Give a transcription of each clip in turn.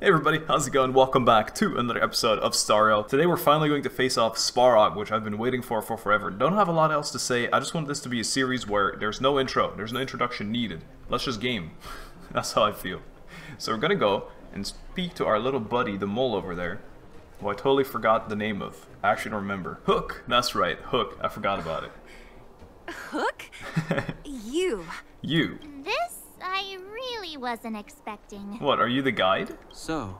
Hey everybody, how's it going? Welcome back to another episode of Star Rail. Today we're finally going to face off Svarog, which I've been waiting for for forever. Don't have a lot else to say, I just want this to be a series where there's no intro, there's no introduction needed. Let's just game. That's how I feel. So we're gonna go and speak to our little buddy, the mole over there, who I totally forgot the name of. I actually don't remember. Hook! That's right, Hook. I forgot about it. Hook? you. You. This I really wasn't expecting. What, are you the guide? So,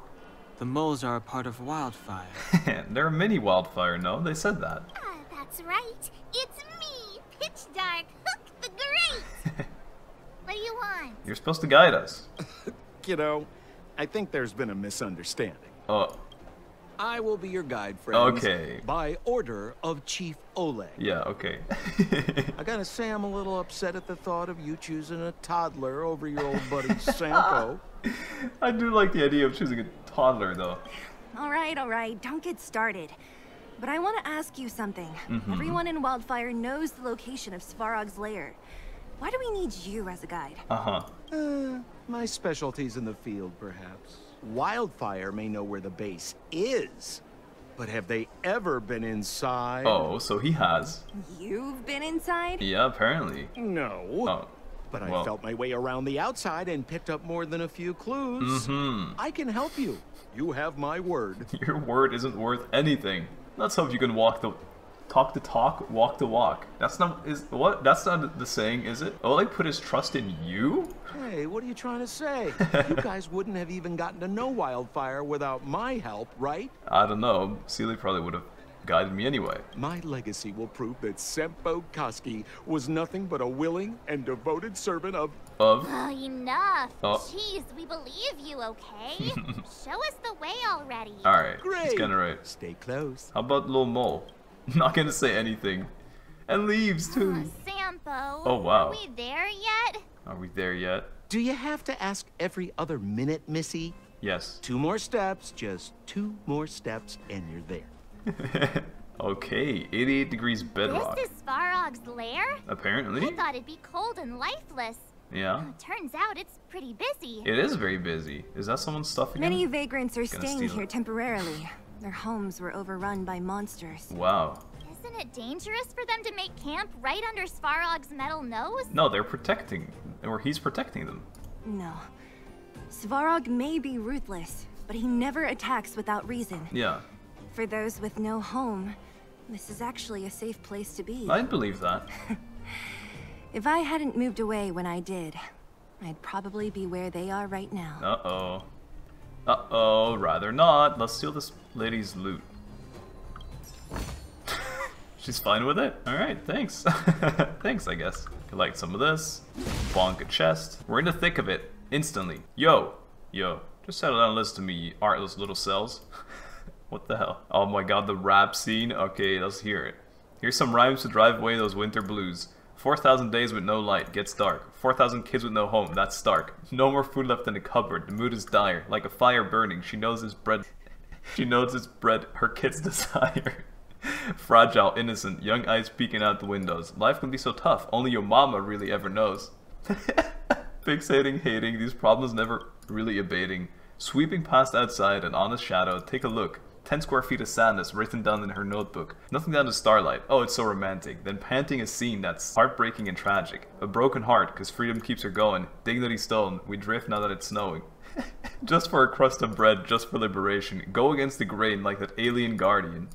the moles are a part of wildfire. there are many wildfire, no? They said that. Ah, that's right. It's me, Pitch Dark Hook the Great. what do you want? You're supposed to guide us. Kiddo, I think there's been a misunderstanding. Oh, I will be your guide, friends. Okay. By order of Chief Oleg. yeah, okay. I gotta say I'm a little upset at the thought of you choosing a toddler over your old buddy Sampo. I do like the idea of choosing a toddler, though. All right, all right, don't get started. But I want to ask you something. Mm-hmm. Everyone in Wildfire knows the location of Svarog's lair. Why do we need you as a guide? Uh-huh. Uh, my specialty's in the field, perhaps. Wildfire may know where the base is, but have they ever been inside? Oh, so he has. You've been inside? Yeah, apparently. No. Oh. But I well. felt my way around the outside and picked up more than a few clues. Mm-hmm. I can help you. You have my word. Your word isn't worth anything. Let's hope you can walk the... Talk the talk, walk the walk. That's not... Is... What? That's not the saying, is it? Oleg put his trust in you? Hey, what are you trying to say? you guys wouldn't have even gotten to know Wildfire without my help, right? I don't know. Seele probably would have guided me anyway. My legacy will prove that Sampo Koski was nothing but a willing and devoted servant of... Of? Oh, enough. Oh. Jeez, we believe you, okay? Show us the way already. Alright, Great! he's getting it right. Stay close. How about little mole? Not gonna say anything. And leaves, too. Uh, Sampo. Oh, wow. Are we there yet? Are we there yet? Do you have to ask every other minute, Missy? Yes. Two more steps, just two more steps, and you're there. okay, 88 degrees bedrock. This is Svarog's lair? Apparently. I thought it'd be cold and lifeless. Yeah. Turns out it's pretty busy. It is very busy. Is that someone's stuff again? Many vagrants are Gonna staying here it. temporarily. Their homes were overrun by monsters. Wow. Isn't it dangerous for them to make camp right under Svarog's metal nose? No, they're protecting, or he's protecting them. No. Svarog may be ruthless, but he never attacks without reason. Yeah, For those with no home, this is actually a safe place to be. I'd believe that. If I hadn't moved away when I did, I'd probably be where they are right now. Uh-oh. Uh-oh, rather not. Let's steal this lady's loot. She's fine with it? Alright, thanks. thanks, I guess. Collect some of this. Bonk a chest. We're in the thick of it. Instantly. Yo! Yo. Just settle down and listen to me, artless little cells. what the hell? Oh my god, the rap scene? Okay, let's hear it. Here's some rhymes to drive away those winter blues. 4,000 days with no light, gets dark. 4,000 kids with no home, that's stark. No more food left in the cupboard, the mood is dire. Like a fire burning, she knows it's bread. she knows it's bread her kids desire. Fragile, innocent, young eyes peeking out the windows. Life can be so tough, only your mama really ever knows. Fixating, hating, these problems never really abating. Sweeping past outside, an honest shadow, take a look. Ten square feet of sadness written down in her notebook. Nothing down to starlight. Oh, it's so romantic. Then panting a scene that's heartbreaking and tragic. A broken heart, cause freedom keeps her going. Dignity stolen. We drift now that it's snowing. just for a crust of bread, just for liberation. Go against the grain like that alien guardian.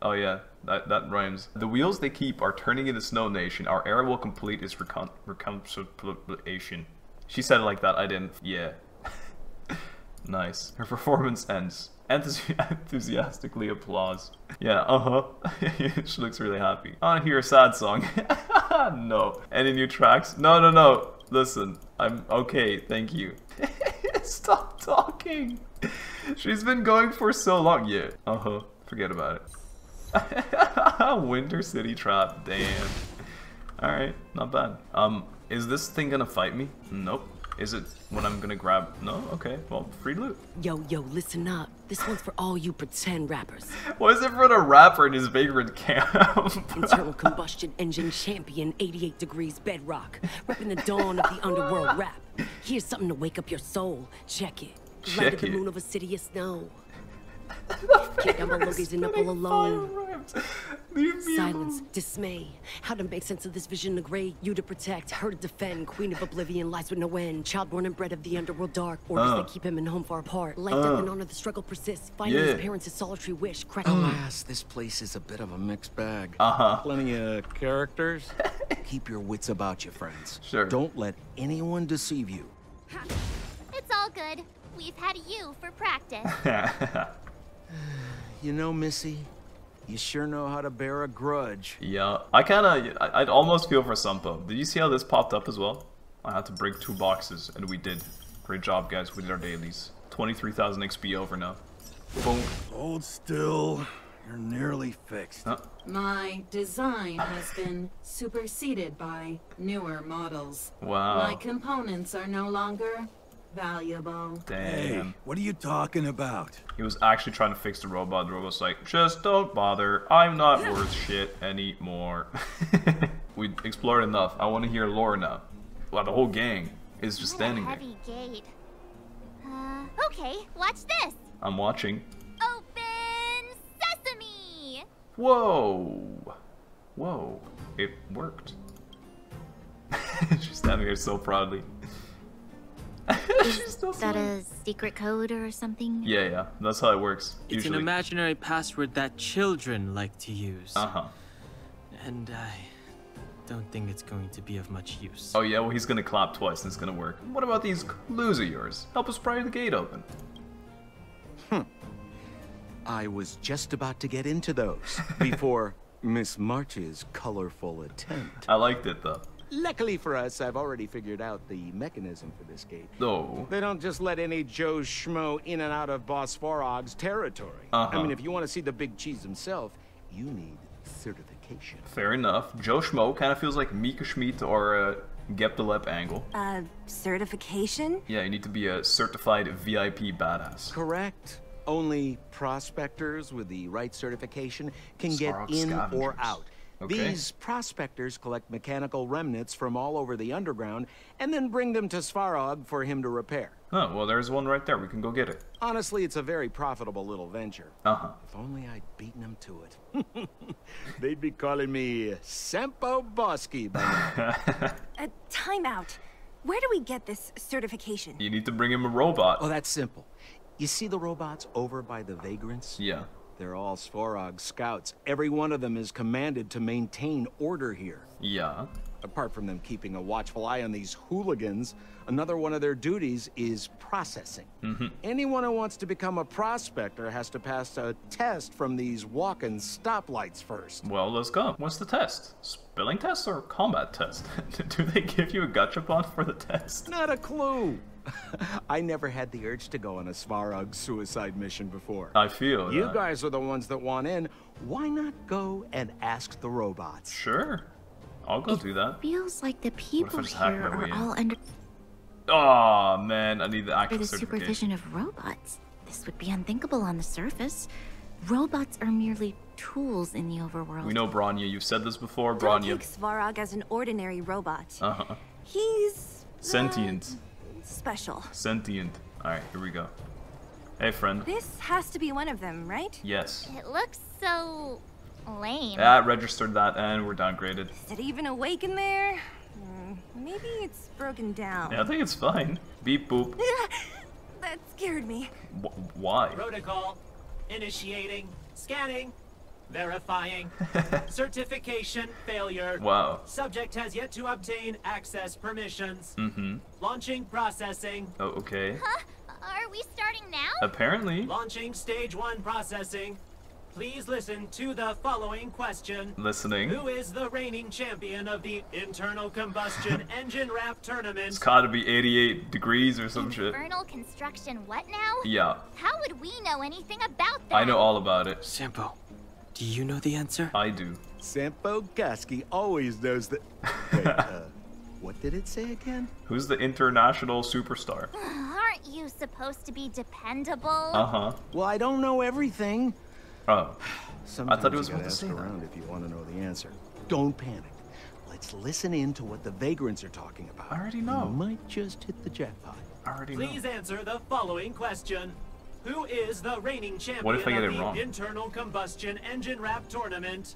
Oh yeah, that, that rhymes. The wheels they keep are turning into Snow Nation. Our era will complete its recon- reconciliation. She said it like that, I didn't. Yeah. nice. Her performance ends. Enthusi- enthusiastically applause. Yeah, uh-huh. she looks really happy. I wanna hear a sad song. no. Any new tracks? No, no, no. Listen, I'm okay, thank you. Stop talking. She's been going for so long. Yeah, uh-huh. Forget about it. Winter City Trap, damn. Alright, not bad. Um, is this thing gonna fight me? Nope. Is it when I'm gonna grab? No? Okay, well, free loot. Yo, yo, listen up. This one's for all you pretend rappers. What is it for the rapper in his vagrant camp? Internal combustion engine champion, 88 degrees bedrock. Repping the dawn of the underworld rap. Here's something to wake up your soul. Check it. Light of Check the of a city Sidious Snow. Keep down below, gazing up all alone. Silence, dismay. How to make sense of this vision of gray? You to protect, her to defend. Queen of oblivion lies with no end. Child born and bred of the underworld dark. Orders Uh. that keep him and home far apart. Life, death, and honor, the struggle persists. Finding Yeah. his parents, his solitary wish. Crack Alas, this place is a bit of a mixed bag. Uh-huh. Plenty of characters. Keep your wits about you, friends. Sure. Don't let anyone deceive you. It's all good. We've had you for practice. You know, Missy, you sure know how to bear a grudge. yeah, I kind of, I'd almost feel for Sampo. Did you see how this popped up as well? I had to break two boxes, and we did. Great job, guys. We did our dailies. 23,000 XP over now. Boom. Hold still. You're nearly fixed. Oh, My design has been superseded by newer models. wow. My components are no longer valuable. Hey, Damn. what are you talking about? He was actually trying to fix the robot. The robot's like, just don't bother. I'm not worth shit anymore. we explored enough. I want to hear lore now. Wow, the whole gang is just what a standing there. heavy gate. Uh, okay, watch this. I'm watching. Open sesame! Whoa. Whoa. It worked. She's standing there so proudly. She's still Is that a secret code or something? Yeah, yeah. That's how it works. It's usually. an imaginary password that children like to use. Uh-huh. And I don't think it's going to be of much use. Oh yeah, well he's gonna clap twice and it's gonna work. What about these clues of yours? Help us pry the gate open. Hmm. I was just about to get into those before Miss March's colorful attempt. I liked it though. Luckily for us, I've already figured out the mechanism for this gate. Oh. They don't just let any Joe Schmo in and out of Svarog's territory. I Uh-huh. I mean, if you want to see the big cheese himself, you need certification. Fair enough. Joe Schmo kind of feels like Mika Schmidt or uh, Geptelep Angle. Uh, certification? Yeah, you need to be a certified VIP badass. Correct. Only prospectors with the right certification can get Spark in or out. Okay. These prospectors collect mechanical remnants from all over the underground and then bring them to Svarog for him to repair. Oh, well there's one right there. We can go get it. Honestly, it's a very profitable little venture. Uh-huh. If only I'd beaten them to it. They'd be calling me Sampo Bosky by now. Uh, timeout. Where do we get this certification? You need to bring him a robot. oh, that's simple. You see the robots over by the vagrants? Yeah. They're all Svarog scouts. Every one of them is commanded to maintain order here. Yeah. Apart from them keeping a watchful eye on these hooligans, another one of their duties is processing. Mm-hmm. Anyone who wants to become a prospector has to pass a test from these walk-in stoplights first. Well, let's go. What's the test? Spelling test or combat test? Do they give you a gachapon for the test? Not a clue. I never had the urge to go on a Svarog suicide mission before. I feel You that. guys are the ones that want in. Why not go and ask the robots? Sure. I'll go do that. Feels like the people just here my way are in? all under Oh man, I need the actual the supervision of robots. This would be unthinkable on the surface. Robots are merely tools in the overworld. We know Bronya. You've said this before, Don't Bronya. take Svarog as an ordinary robot. Uh-huh. He's... uh, Sentient. Special. Sentient. Alright, here we go. Hey, friend. This has to be one of them, right? Yes. It looks so lame. Yeah, registered that and we're downgraded. Is it even awake in there? Hmm, maybe it's broken down. Yeah, I think it's fine. Beep boop. that scared me. Wh- why? Protocol. Initiating. Scanning. Verifying. Certification failure. Wow. Subject has yet to obtain access permissions. Mm-hmm. Launching processing. Oh, okay. Huh? Are we starting now? Apparently. Launching stage one processing. Please listen to the following question. Listening. Who is the reigning champion of the internal combustion engine wrap tournament? It's gotta be 88 degrees or some shit. Internal construction what now? Yeah, How would we know anything about that? I know all about it. Sampo, do you know the answer? I do. Sampo Gasky always knows that. Wait, uh, what did it say again? Who's the international superstar? Aren't you supposed to be dependable? Uh-huh. Well, I don't know everything. Oh. Sometimes thought it was you about gotta to ask say that. around if you want to know the answer. Don't panic. Let's listen in to what the vagrants are talking about. I already You know. might just hit the jackpot. I already know. Please answer the following question. Who is the reigning champion What if I get of it the wrong? internal combustion engine wrap tournament?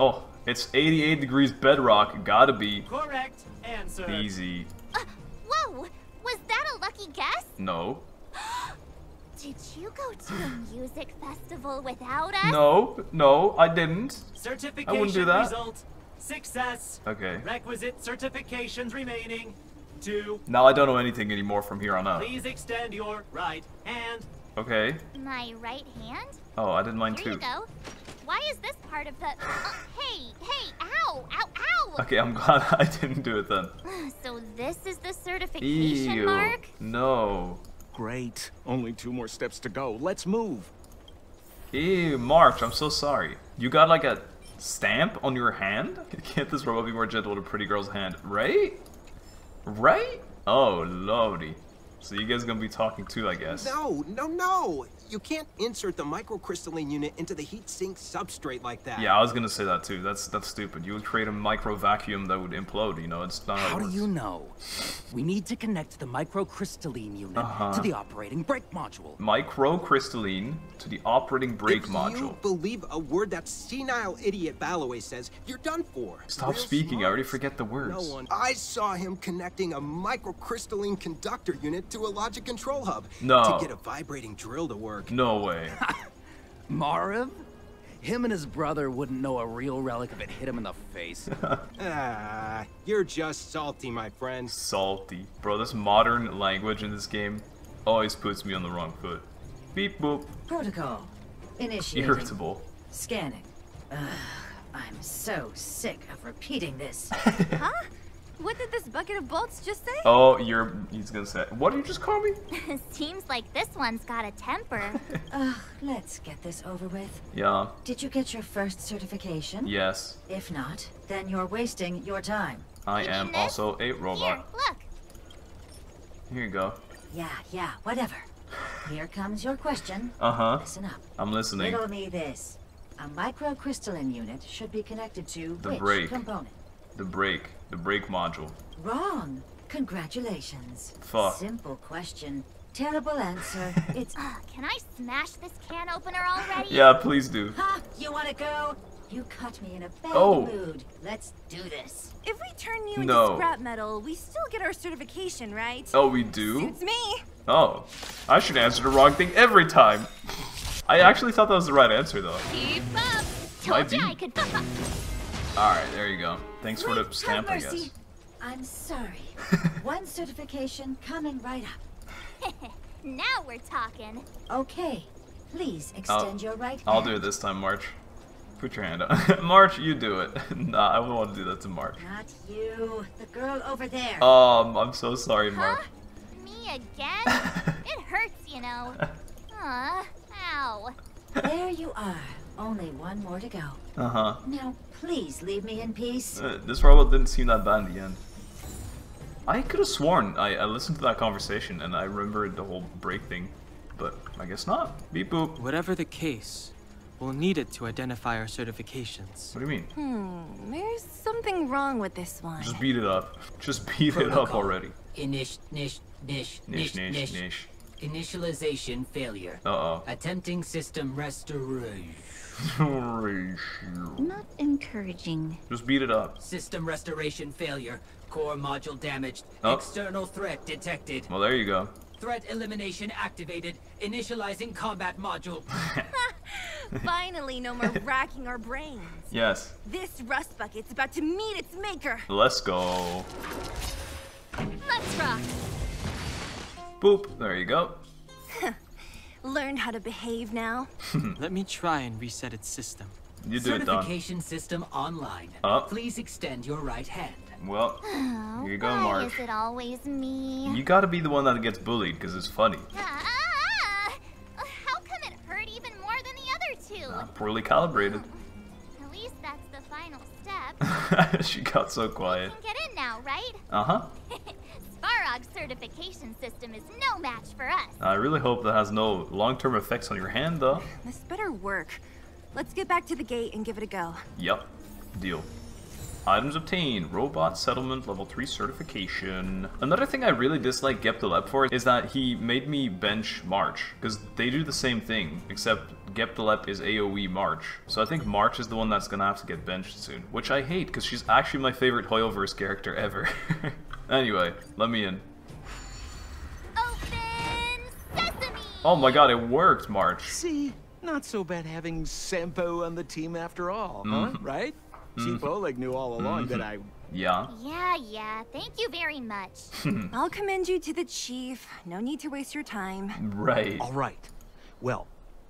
Oh, it's 88 degrees bedrock. Gotta be Correct answer. easy. Uh, whoa! Was that a lucky guess? No. Did you go to a music festival without us? No, no, I didn't. Certification I wouldn't do that. result. Success. Okay. Requisite certifications remaining. Two. Now I don't know anything anymore from here on out. Please extend your right hand. Okay. My right hand? Oh, I did mine Here too. you go. Why is this part of the... Uh, hey, hey, ow, ow, ow! Okay, I'm glad I didn't do it then. So this is the certification Ew. mark? No. Great. Only two more steps to go. Let's move. Ew, March, I'm so sorry. You got like a stamp on your hand? Can't this robot be more gentle with a pretty girl's hand? Right? Right? Oh, lordy. So you guys gonna be talking too, I guess. No, no, no! You can't insert the microcrystalline unit into the heat sink substrate like that. Yeah, I was gonna say that too. That's that's stupid. You would create a micro vacuum that would implode. You know, it's not how, How it do works. you know? We need to connect the microcrystalline unit Uh-huh. to the operating brake module. Microcrystalline to the operating brake if module. you believe a word that senile idiot Balloway says, you're done for. Stop Real speaking. I already forget the words. No one. I saw him connecting a microcrystalline conductor unit to a logic control hub No. to get a vibrating drill to work. No way. Marv? Him and his brother wouldn't know a real relic if it hit him in the face. ah, you're just salty, my friend. Salty. Bro, this modern language in this game always puts me on the wrong foot. Beep boop. Protocol. Initiating. Irritable. Scanning. Ugh, I'm so sick of repeating this. huh? What did this bucket of bolts just say? Oh, you're. He's gonna say. What did you just call me? Seems like this one's got a temper. Ugh, let's get this over with. Yeah. Did you get your first certification? Yes. If not, then you're wasting your time. I am also a robot. Look, Here you go. Yeah, yeah, whatever. Here comes your question. Uh huh. Listen up. I'm listening. Riddle me this. A microcrystalline unit should be connected to The which brake. component? The brake. The brake module. Wrong. Congratulations. Fuck. Simple question. Terrible answer. It's. uh, can I smash this can opener already? Yeah, please do. Ha! You want to go? You caught me in a bad Oh. mood. Let's do this. If we turn you into No. scrap metal, we still get our certification, right? Oh, we do? Suits me. Oh. I should answer the wrong thing every time. I actually thought that was the right answer, though. Keep up. Might Told you be. I could. Alright, there you go. Thanks for the Have stamp, I mercy. guess. I'm sorry. One certification coming right up. now we're talking. Okay. Please I'll, extend your right I'll hand. do it this time, March. Put your hand up. March, you do it. nah, I wouldn't want to do that to March. Not you. The girl over there. Um, I'm so sorry, March. Huh? Me again? it hurts, you know. Aw, ow. There you are. Only one more to go. Uh huh. Now, please leave me in peace. Uh, this robot didn't seem that bad in the end. I could have sworn I, I listened to that conversation and I remembered the whole break thing, but I guess not. Beep boop. Whatever the case, we'll need it to identify our certifications. What do you mean? Hmm, there's something wrong with this one. Just beat it up. Just beat it up already. Inish, nish, nish, Nish, nish, nish, nish. nish. Initialization failure. Uh oh. Attempting system restoration. Not encouraging. Just beat it up. System restoration failure. Core module damaged. Oh. External threat detected. Well, there you go. Threat elimination activated. Initializing combat module. Finally, no more racking our brains. Yes. This rust bucket's about to meet its maker. Let's go. Let's rock. Boop. There you go. Learn how to behave now. Let me try and reset its system. You do it, Don. Certification system online. Oh. Please extend your right hand. Well, here you go, Mark. Why is it always me? You gotta be the one that gets bullied because it's funny. Ah, how come it hurt even more than the other two? Uh, poorly calibrated. At least that's the final step. she got so quiet. Get in now, right? Uh huh. Svarog's certification system is no match for us. I really hope that has no long-term effects on your hand, though. This better work. Let's get back to the gate and give it a go. Yep. Deal. Items obtained. Robot Settlement Level 3 certification. Another thing I really dislike Gep for is that he made me bench March. Because they do the same thing, except Gep is AoE March. So I think March is the one that's gonna have to get benched soon. Which I hate, because she's actually my favorite Hoyoverse character ever. anyway, let me in. Open Sesame Oh my god, it worked, March. See? Not so bad having Sampo on the team after all, huh? Mhm. Right? Mhm. Chief Oleg knew all along that I... Yeah. Yeah, yeah. Thank you very much. I'll commend you to the chief. No need to waste your time. Right. All right. Well,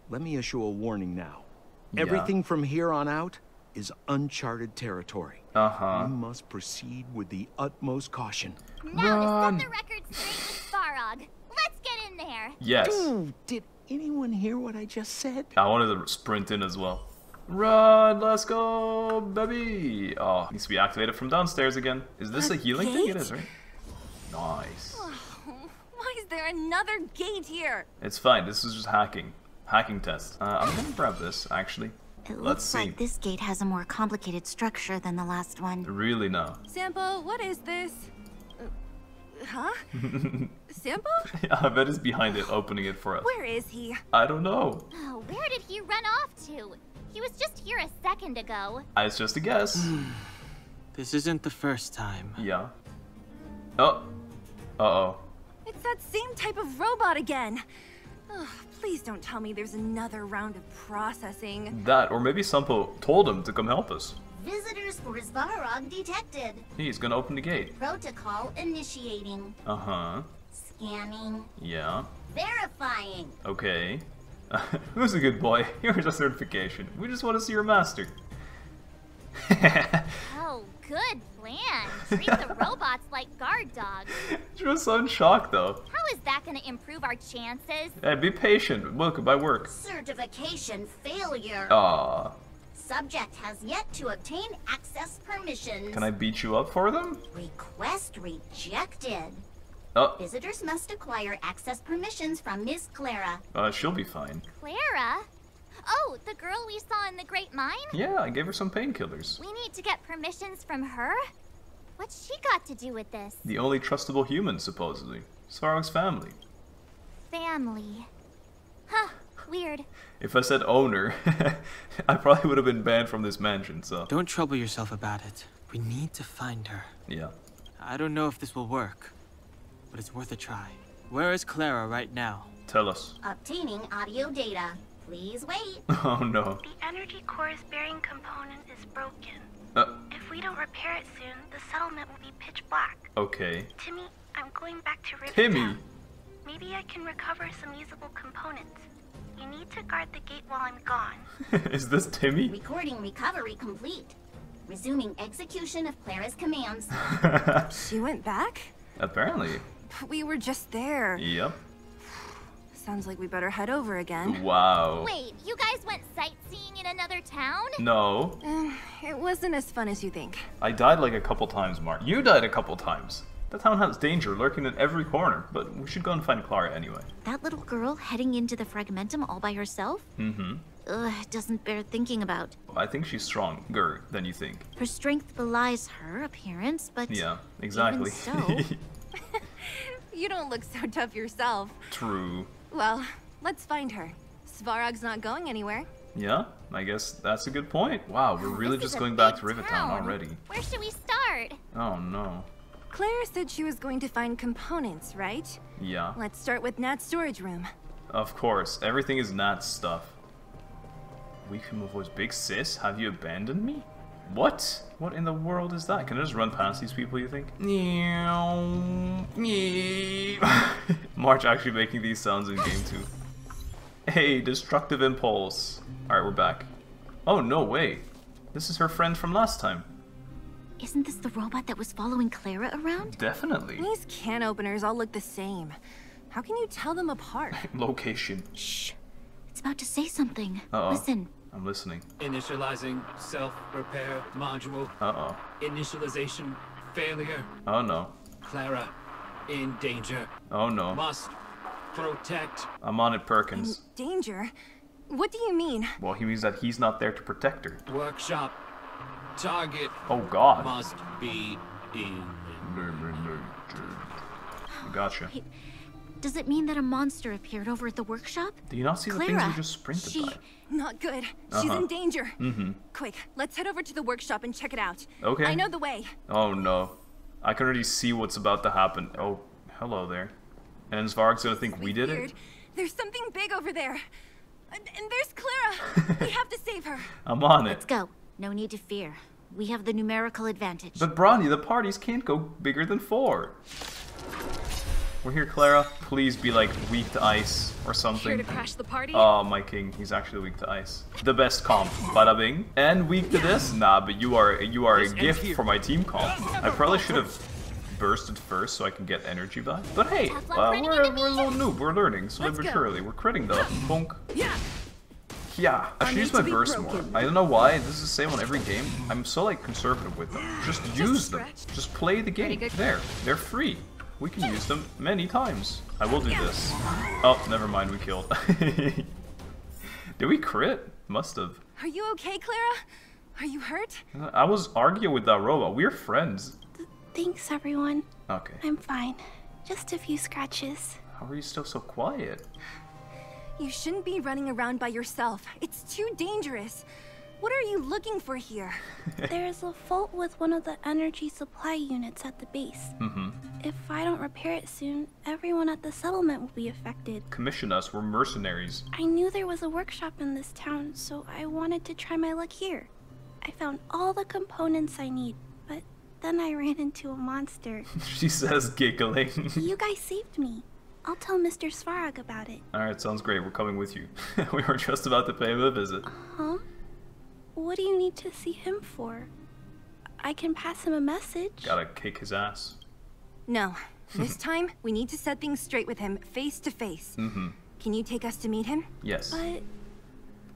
let me issue a warning now. Yeah. Everything from here on out is uncharted territory. Uh-huh. We must proceed with the utmost caution. Now to set the record straight with Svarog. Let's get in there. Yes. Ooh, did anyone hear what I just said? I wanted to sprint in as well. Run, let's go, baby! Oh, needs to be activated from downstairs again. Is this a, A healing thing? It is, right? Nice. Why is there another gate here? It's fine. This is just hacking. Hacking test. Uh, I'm gonna grab this, actually. It Let's looks see. like this gate has a more complicated structure than the last one. Really no. Sampo, what is this? Uh, huh? Sampo? I bet it's behind it, opening it for us. Where is he? I don't know. Oh, where did he run off to? He was just here a second ago. It's just a guess. This isn't the first time. yeah. Oh. Uh-oh. It's that same type of robot again. Ugh, please don't tell me there's another round of processing. That, or maybe Sampo told him to come help us. Visitors for Svarog detected. He's gonna open the gate. Protocol initiating. Uh-huh. Scanning. Yeah. Verifying. Okay. Who's a good boy? Here's a certification. We just want to see your master. Oh, good plan. Treat the robots like guard dogs. She was so in shock, though. How is that gonna improve our chances? Hey, be patient. Look, my work. Certification failure. Aw. Subject has yet to obtain access permissions. Can I beat you up for them? Request rejected. Oh, Visitors must acquire access permissions from Miss Clara. uh, she'll be fine. Clara? Oh, the girl we saw in the Great Mine? Yeah, I gave her some painkillers. We need to get permissions from her? What's she got to do with this? The only trustable human, supposedly. Svarog's family. Family. Huh, weird. If I said owner, I probably would have been banned from this mansion, so. Don't trouble yourself about it. We need to find her. Yeah. I don't know if this will work, but it's worth a try. Where is Clara right now? Tell us. Obtaining audio data. Please wait. Oh no. The energy core's bearing component is broken. Uh, If we don't repair it soon, the settlement will be pitch black. okay. Timmy, I'm going back to Rivet Town. Timmy! Maybe I can recover some usable components. You need to guard the gate while I'm gone. Is this Timmy? Recording recovery complete. Resuming execution of Clara's commands. She went back? Apparently. But we were just there. Yep. Sounds like we better head over again. Wow. Wait, you guys went sightseeing in another town? No. Eh, it wasn't as fun as you think. I died like a couple times, Mark. You died a couple times. The town has danger lurking in every corner, but we should go and find Clara anyway. That little girl heading into the fragmentum all by herself? Mm-hmm. Ugh, it doesn't bear thinking about. I think she's stronger than you think. Her strength belies her appearance, but Yeah, exactly. Even so, You don't look so tough yourself. True. Well, let's find her. Svarog's not going anywhere. Yeah, I guess that's a good point. Wow, we're really just going back to Rivertown town. already. Where should we start? Oh no. Clara said she was going to find components, right? Yeah. Let's start with Nat's storage room. Of course, everything is Nat's stuff. Weak female voice, big sis, have you abandoned me? What? What in the world is that? Can I just run past these people, you think? March actually making these sounds in game two. Hey, destructive impulse. Alright, we're back. Oh, no way. This is her friend from last time. isn't this the robot that was following Clara around? Definitely. These can openers all look the same. How can you tell them apart? Location. Shh. It's about to say something. Uh-oh. Listen. I'm listening. Initializing self-repair module. Uh-oh. Initialization failure. Oh no. Clara in danger. Oh no. Must protect. I'm on it, Perkins. Danger? What do you mean? Well, he means that he's not there to protect her. Workshop. target Oh god. must be eliminated. Gotcha. Does it mean that a monster appeared over at the workshop? Do you not see the things Clara, we just sprinted she... by? Not good. She's Uh-huh. in danger. Mm-hmm. Quick, let's head over to the workshop and check it out. Okay. I know the way. Oh no. I can already see what's about to happen. Oh, hello there. And Svarog's gonna think we did Weird. it? There's something big over there. And, and there's Clara. we have to save her. I'm on it. Let's go. No need to fear. We have the numerical advantage. But Bronya, the parties can't go bigger than four. We're here, Clara. Please be like weak to ice or something. Here to crash the party? Oh, my king, he's actually weak to ice. The best comp, bada bing. And weak to this? Nah, but you are you are a gift for my team comp. I probably should have bursted first so I can get energy back. But hey, uh, we're, we're a little noob. We're learning slowly but surely. We're critting though. Bonk. Yeah. Yeah, I should use my burst more. I don't know why. This is the same on every game. I'm so like conservative with them. Just use them. Just play the game. There, they're free. We can use them many times. I will do this. Oh, never mind. We killed. Did we crit? Must have. Are you okay, Clara? Are you hurt? I was arguing with that robot. We're friends. Thanks, everyone. Okay. I'm fine. Just a few scratches. How are you still so quiet? You shouldn't be running around by yourself. It's too dangerous. What are you looking for here? There's a fault with one of the energy supply units at the base. Mm-hmm. If I don't repair it soon, everyone at the settlement will be affected. Commission us. We're mercenaries. I knew there was a workshop in this town, so I wanted to try my luck here. I found all the components I need, but then I ran into a monster. she says, giggling. you guys saved me. I'll tell Mr. Svarog about it. Alright, sounds great. We're coming with you. we were just about to pay him a visit. Huh? What do you need to see him for? I can pass him a message. Gotta kick his ass. No. This time, we need to set things straight with him, face to face. Mm-hmm. Can you take us to meet him? Yes. But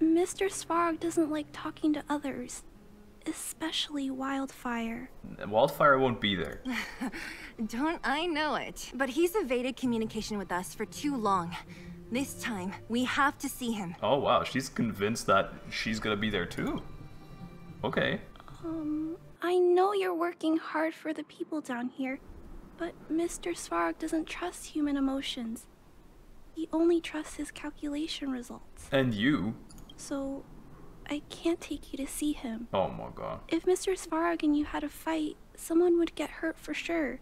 Mr. Svarog doesn't like talking to others, especially Wildfire. Wildfire won't be there. Don't I know it? But he's evaded communication with us for too long. This time, we have to see him. Oh wow, she's convinced that she's gonna be there too. Okay. Um, I know you're working hard for the people down here, but Mr. Svarog doesn't trust human emotions. He only trusts his calculation results. And you? So, I can't take you to see him. Oh my god. If Mr. Svarog and you had a fight, someone would get hurt for sure.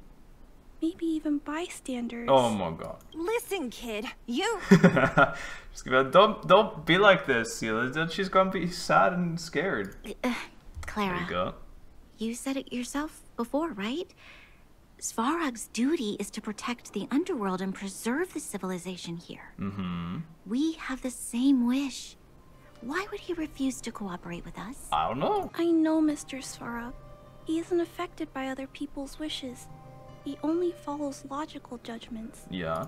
Maybe even bystanders. Oh my god. Listen, kid. You. Just give it- don't don't be like this, Seele. Then She's gonna be sad and scared. There Clara, you go. you said it yourself before, right? Svarog's duty is to protect the underworld and preserve the civilization here. Mm-hmm. We have the same wish. Why would he refuse to cooperate with us? I don't know. I know Mr. Svarog. He isn't affected by other people's wishes. He only follows logical judgments. Yeah.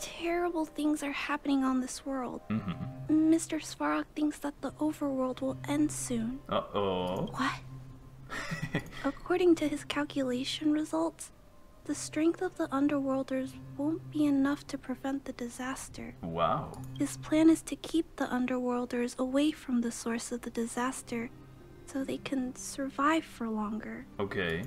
Terrible things are happening on this world. Mm-hmm. Mr. Svarog thinks that the overworld will end soon. Uh-oh. What? According to his calculation results, the strength of the underworlders won't be enough to prevent the disaster. Wow. His plan is to keep the underworlders away from the source of the disaster so they can survive for longer. Okay.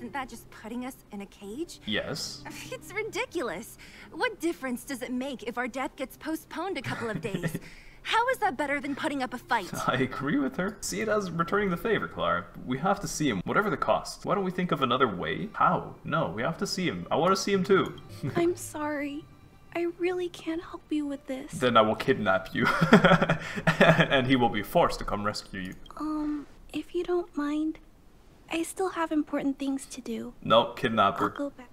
Isn't that just putting us in a cage? Yes. It's ridiculous. What difference does it make if our death gets postponed a couple of days? How is that better than putting up a fight? I agree with her. See it as returning the favor, Clara. We have to see him, whatever the cost. Why don't we think of another way? How? No, we have to see him. I want to see him too. I'm sorry. I really can't help you with this. then I will kidnap you. and he will be forced to come rescue you. Um, if you don't mind, I still have important things to do. No, kidnap I'll her. go back.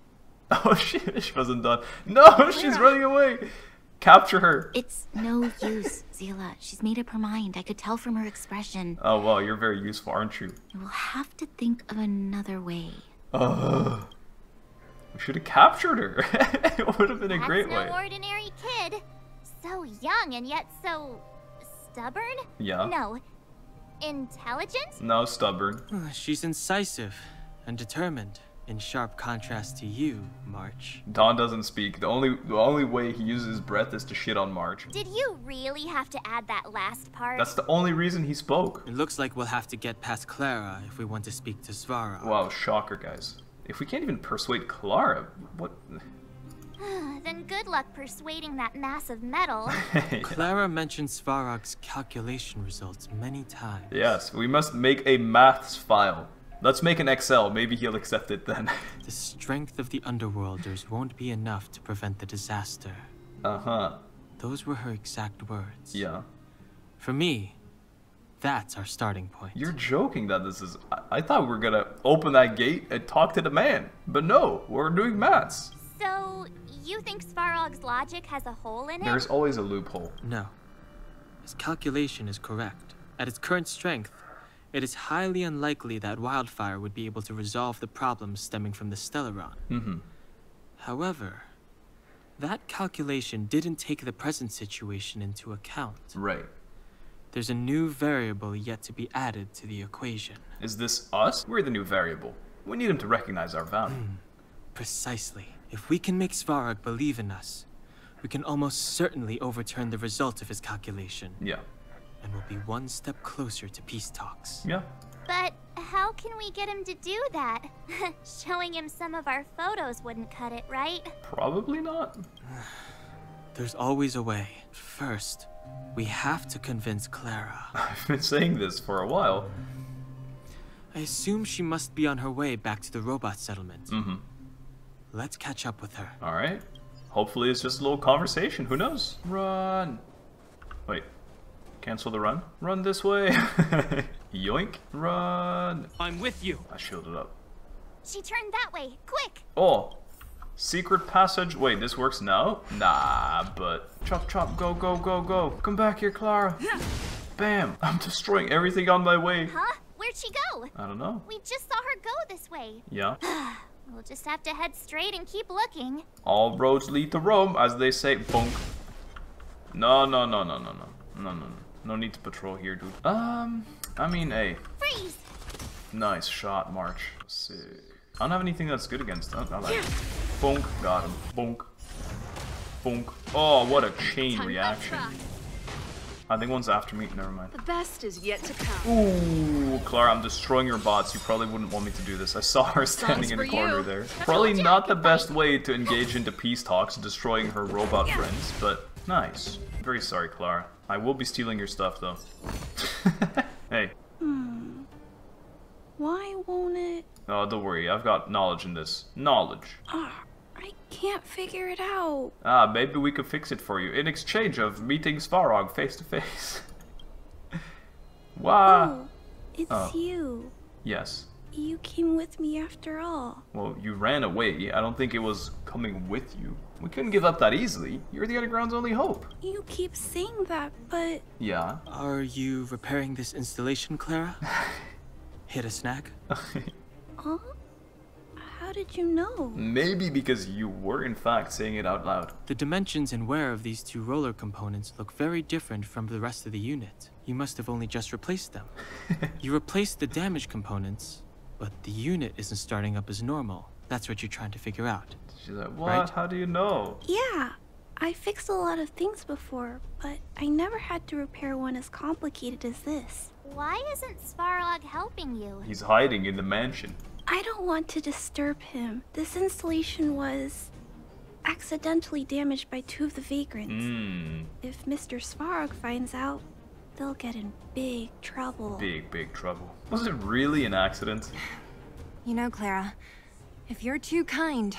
Oh shit, she wasn't done. No, oh she's running away. Capture her. It's no use, Seele. She's made up her mind. I could tell from her expression. Oh well, you're very useful, aren't you? We'll have to think of another way. Ugh. We should have captured her. it would have been a That's great no way. ordinary kid. So young and yet so stubborn? Yeah. No. Intelligent? No, stubborn. Ah, she's incisive and determined. In sharp contrast to you, March. Don doesn't speak. The only the only way he uses his breath is to shit on March. Did you really have to add that last part? That's the only reason he spoke. It looks like we'll have to get past Clara if we want to speak to Svarog. Wow, shocker, guys. If we can't even persuade Clara, what? then good luck persuading that mass of metal. Clara mentioned Svarog's calculation results many times. Yes, we must make a maths file. Let's make an Excel. Maybe he'll accept it then. the strength of the Underworlders won't be enough to prevent the disaster. Uh-huh. Those were her exact words. Yeah. For me, that's our starting point. You're joking that this is... I, I thought we were gonna open that gate and talk to the man. But no, we're doing maths. So, you think Svarog's logic has a hole in it? There's always a loophole. No. His calculation is correct. At its current strength, it is highly unlikely that Wildfire would be able to resolve the problems stemming from the Stellaron. Mm-hmm. However, that calculation didn't take the present situation into account. Right. There's a new variable yet to be added to the equation. Is this us? We're the new variable. We need him to recognize our value. Hmm. Precisely. If we can make Svarog believe in us, we can almost certainly overturn the result of his calculation. Yeah. And we'll be one step closer to peace talks. Yeah. But how can we get him to do that? Showing him some of our photos wouldn't cut it, right? Probably not. There's always a way. First, we have to convince Clara. I've been saying this for a while. I assume she must be on her way back to the robot settlement. Mm-hmm. Let's catch up with her. Alright. Hopefully it's just a little conversation. Who knows? Run. Wait. Cancel the run? Run this way. Yoink. Run. I'm with you. I shielded up. She turned that way. Quick. Oh. Secret passage. Wait, this works now? Nah, but... Chop, chop. Go, go, go, go. Come back here, Clara. Bam. I'm destroying everything on my way. Huh? Where'd she go? I don't know. We just saw her go this way. Yeah. we'll just have to head straight and keep looking. All roads lead to Rome, as they say. Bonk. No, no, no, no, no, no. No, no, no. No need to patrol here, dude. Um, I mean, hey. Freeze! Nice shot, March. Sick. I don't have anything that's good against that. I like Bonk. Got him. Bonk. Bonk. Oh, what a chain reaction. I think one's after me. Never mind. The best is yet to come. Ooh, Clara, I'm destroying your bots. You probably wouldn't want me to do this. I saw her standing in the corner you. there. Probably not the best way to engage into peace talks, destroying her robot friends, but nice. Very sorry, Clara. I will be stealing your stuff, though. hey. Hmm. Why won't it? Oh, don't worry. I've got knowledge in this. Knowledge. Ah, I can't figure it out. Ah, maybe we could fix it for you in exchange of meeting Svarog face to face. Wow. Oh, it's Oh. you. Yes. You came with me after all. Well, you ran away. I don't think it was coming with you. We couldn't give up that easily. You're the Underground's only hope. You keep saying that, but Yeah. Are you repairing this installation, Clara? Hit a snag? huh? How did you know? Maybe because you were in fact saying it out loud. The dimensions and wear of these two roller components look very different from the rest of the unit. You must have only just replaced them. you replaced the damaged components, but the unit isn't starting up as normal. That's what you're trying to figure out. She's like, what? Right? How do you know? Yeah, I fixed a lot of things before, but I never had to repair one as complicated as this. Why isn't Svarog helping you? He's hiding in the mansion. I don't want to disturb him. This installation was accidentally damaged by two of the vagrants. Mmm. If Mr. Svarog finds out, they'll get in big trouble. Big, big trouble. Was it really an accident? You know, Clara, if you're too kind,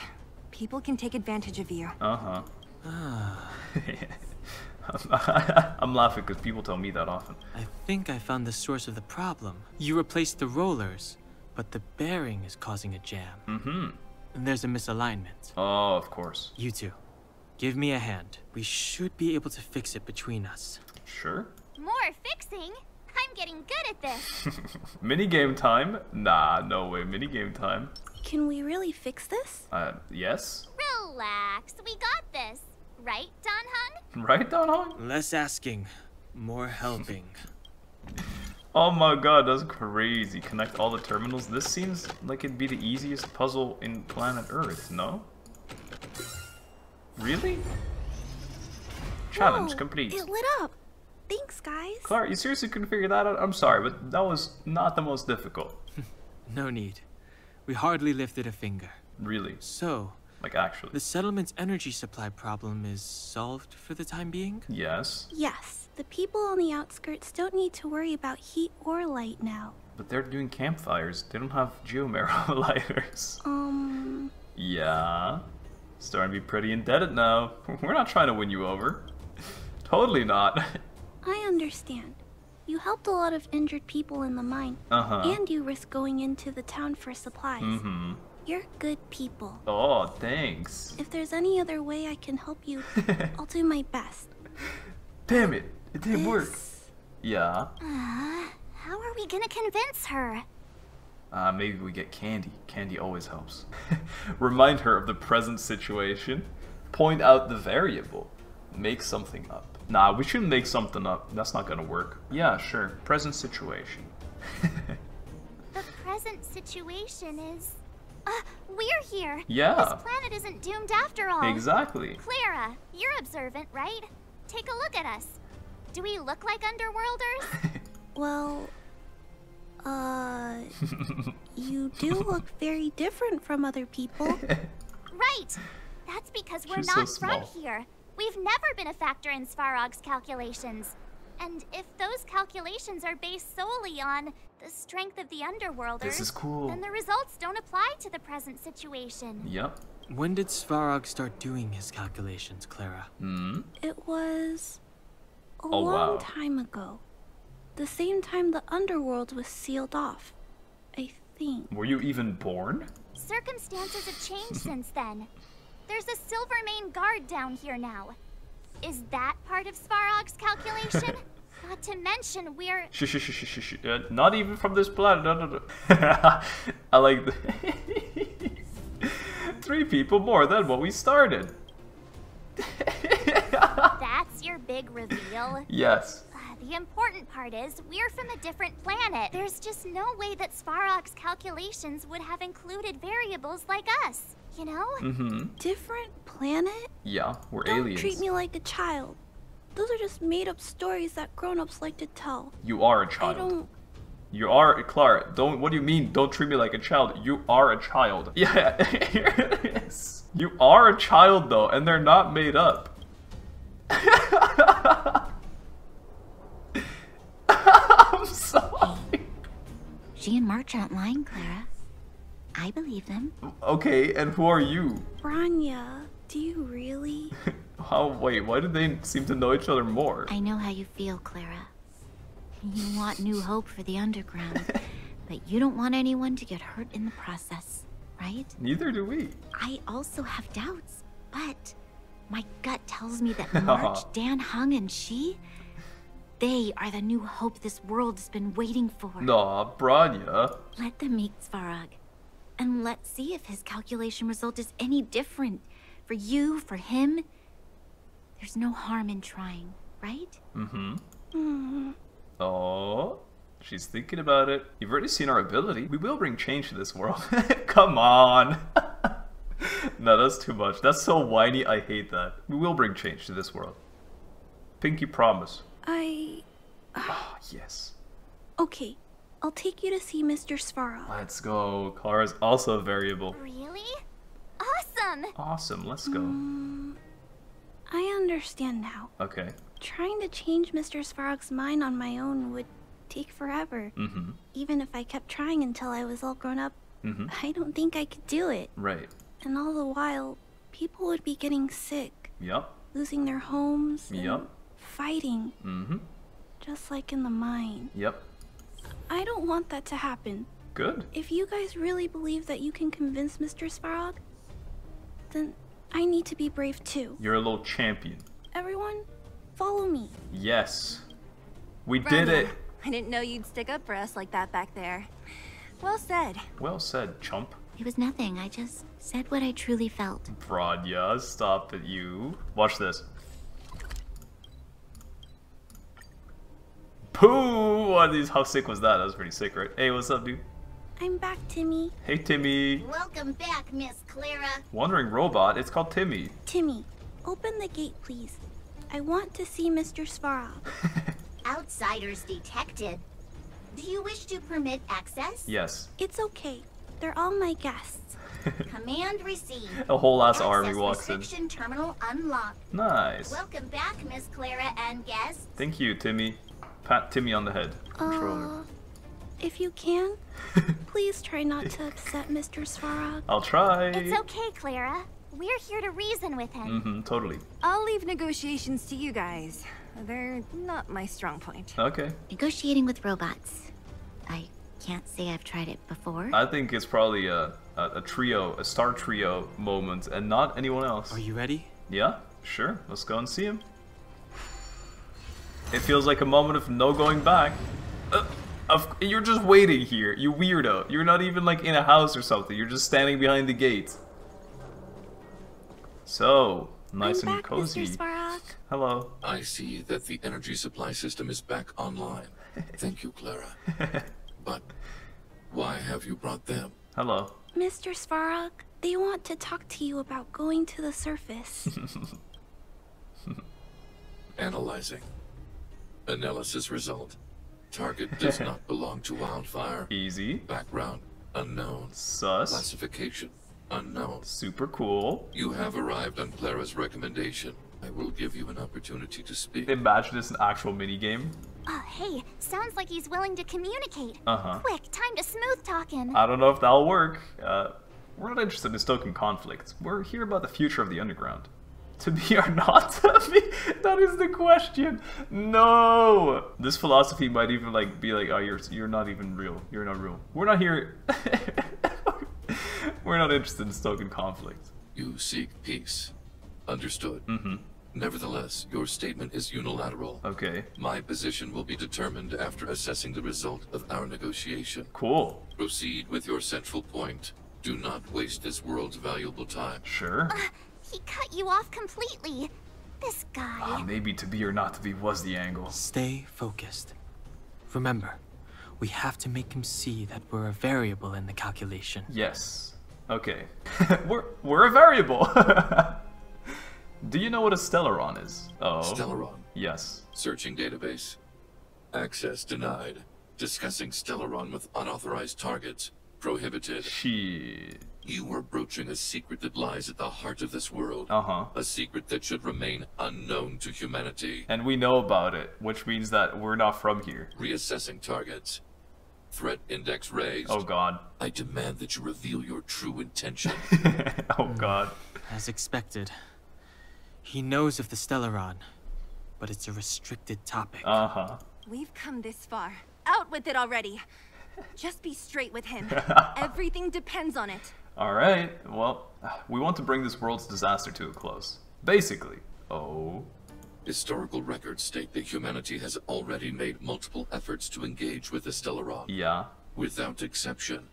people can take advantage of you. Uh-huh. I'm laughing because people tell me that often. I think I found the source of the problem. You replaced the rollers, but the bearing is causing a jam. Mm-hmm. And there's a misalignment. Oh, of course. You two, give me a hand. We should be able to fix it between us. Sure. More fixing? I'm getting good at this. Mini game time? Nah, no way. Mini game time. Can we really fix this? Uh, yes? Relax, we got this. Right, Dan Heng? Right, Dan Heng? Less asking, more helping. Oh my god, that's crazy. Connect all the terminals. This seems like it'd be the easiest puzzle in planet Earth, no? Really? Challenge Whoa, complete. It lit up. Thanks, guys. Clara, you seriously couldn't figure that out? I'm sorry, but that was not the most difficult. No need. We hardly lifted a finger. Really? So, Like, actually. the settlement's energy supply problem is solved for the time being? Yes. Yes, the people on the outskirts don't need to worry about heat or light now. But they're doing campfires. They don't have geomarrow lighters. Um, Yeah. Starting to be pretty indebted now. We're not trying to win you over. totally not. I understand. You helped a lot of injured people in the mine, Uh-huh. and you risked going into the town for supplies. Mm-hmm. You're good people. Oh, thanks. If there's any other way I can help you, I'll do my best. Damn it. It didn't work. Yeah. Uh, how are we gonna convince her? Uh, maybe we get candy. Candy always helps. Remind her of the present situation. Point out the variable. Make something up. Nah, we shouldn't make something up. That's not gonna work. Yeah, sure. Present situation. The present situation is. Uh, we're here. Yeah. This planet isn't doomed after all. Exactly. Clara, you're observant, right? Take a look at us. Do we look like underworlders? Well, uh, you do look very different from other people. right. That's because we're She's so not from here. We've never been a factor in Svarog's calculations. And if those calculations are based solely on the strength of the underworlders, This is cool. then the results don't apply to the present situation. Yep. When did Svarog start doing his calculations, Clara? Hmm? It was a Oh, long wow. time ago. The same time the underworld was sealed off. I think. Were you even born? Circumstances have changed since then. There's a Silvermane guard down here now. Is that part of Svarog's calculation? Not to mention we're Shh, shh, shh, shh, shh, shh. Uh, not even from this planet. No, no, no. I like the three people more than what we started. That's your big reveal? Yes. Uh, the important part is, we're from a different planet. There's just no way that Svarog's calculations would have included variables like us, you know? Mm-hmm. Different planet? Yeah, we're Don't aliens. treat me like a child. Those are just made up stories that grown ups like to tell. You are a child. I don't. You are Clara. Don't. What do you mean? Don't treat me like a child. You are a child. Yeah, here it is. You are a child though, and they're not made up. I'm sorry. She and March aren't lying, Clara. I believe them. Okay, and who are you? Bronya, do you really? How? Wait, why do they seem to know each other more? I know how you feel, Clara. You want new hope for the underground, but you don't want anyone to get hurt in the process, right? Neither do we. I also have doubts, but my gut tells me that March, Dan Heng, and she, they are the new hope this world has been waiting for. Nah, Bronya. Let them meet Svarog, and let's see if his calculation result is any different. For you, for him, there's no harm in trying, right? Mm-hmm. Hmm. Oh, she's thinking about it. You've already seen our ability. We will bring change to this world. Come on. no, that's too much. That's so whiny. I hate that. We will bring change to this world. Pinky promise. I. Ah, yes. Okay, I'll take you to see Mr. Svarog. Let's go. Clara's also a variable. Really? Awesome! Awesome. Let's go. I understand now. Okay. Trying to change Mr. Svarog's mind on my own would take forever. Mm-hmm. Even if I kept trying until I was all grown up, Mm-hmm. I don't think I could do it. Right. And all the while, people would be getting sick, Yup. losing their homes, and Yup. fighting, Mm-hmm. just like in the mine. Yep. I don't want that to happen. Good. If you guys really believe that you can convince Mr. Svarog, then I need to be brave too. You're a little champion. Everyone, follow me. Yes. We did it. I didn't know you'd stick up for us like that back there. Well said. Well said, chump. It was nothing. I just said what I truly felt. Bronya, stop it, you. Watch this. Pooh! what these? How sick was that? That was pretty sick, right? Hey, what's up, dude? I'm back, Timmy. Hey, Timmy. Welcome back, Miss Clara. Wandering robot. It's called Timmy. Timmy, open the gate, please. I want to see Mr. Svarog. Outsiders detected. Do you wish to permit access? Yes. It's okay. They're all my guests. Command received. A whole ass Access army walks in. restriction terminal unlocked. Nice. Welcome back, Miss Clara and guests. Thank you, Timmy. Pat Timmy on the head. Controller. Uh, if you can, please try not to upset Mr. Svarog. I'll try. It's okay, Clara. We're here to reason with him. Mm-hmm, totally. I'll leave negotiations to you guys. They're not my strong point. Okay. Negotiating with robots. I can't say I've tried it before. I think it's probably a, a, a trio, a star trio moment, and not anyone else. Are you ready? Yeah, sure. Let's go and see him. It feels like a moment of no going back. Uh, of, you're just waiting here, you weirdo. You're not even like in a house or something. You're just standing behind the gate. So, nice I'm and back, cozy. Mr. Svarog. Hello. I see that the energy supply system is back online. Thank you, Clara. but why have you brought them? Hello. Mr. Svarog, they want to talk to you about going to the surface. Analyzing. Analysis result. Target does not belong to Wildfire. Easy. Background unknown. Sus. Classification unknown. Super cool. You have arrived on Clara's recommendation. I will give you an opportunity to speak. Imagine this an actual minigame. Oh, hey, sounds like he's willing to communicate. Uh-huh. Quick, time to smooth talking. I don't know if that'll work. Uh, we're not interested in stoking conflict. We're here about the future of the underground. To be or not to be? That is the question. No. This philosophy might even like be like, oh, you're you're not even real. You're not real. We're not here. we're not interested in stoking conflict. You seek peace. Understood. Mm-hmm. Nevertheless, your statement is unilateral. Okay. My position will be determined after assessing the result of our negotiation. Cool. Proceed with your central point. Do not waste this world's valuable time. Sure. He cut you off completely. This guy. Ah, maybe to be or not to be was the angle. Stay focused. Remember, we have to make him see that we're a variable in the calculation. Yes. Okay. we're we're a variable. Do you know what a Stellaron is? Oh. Stellaron. Yes. Searching database. Access denied. Discussing Stellaron with unauthorized targets. Prohibited. Shit. You were broaching a secret that lies at the heart of this world. Uh-huh. A secret that should remain unknown to humanity. And we know about it, which means that we're not from here. Reassessing targets. Threat index raised. Oh god. I demand that you reveal your true intention. oh god. As expected. He knows of the Stellaron, but it's a restricted topic. Uh-huh. We've come this far. Out with it already. Just be straight with him. Everything depends on it. Alright, well, we want to bring this world's disaster to a close. Basically. Oh. Historical records state that humanity has already made multiple efforts to engage with the Stellaron. Yeah. Without exception,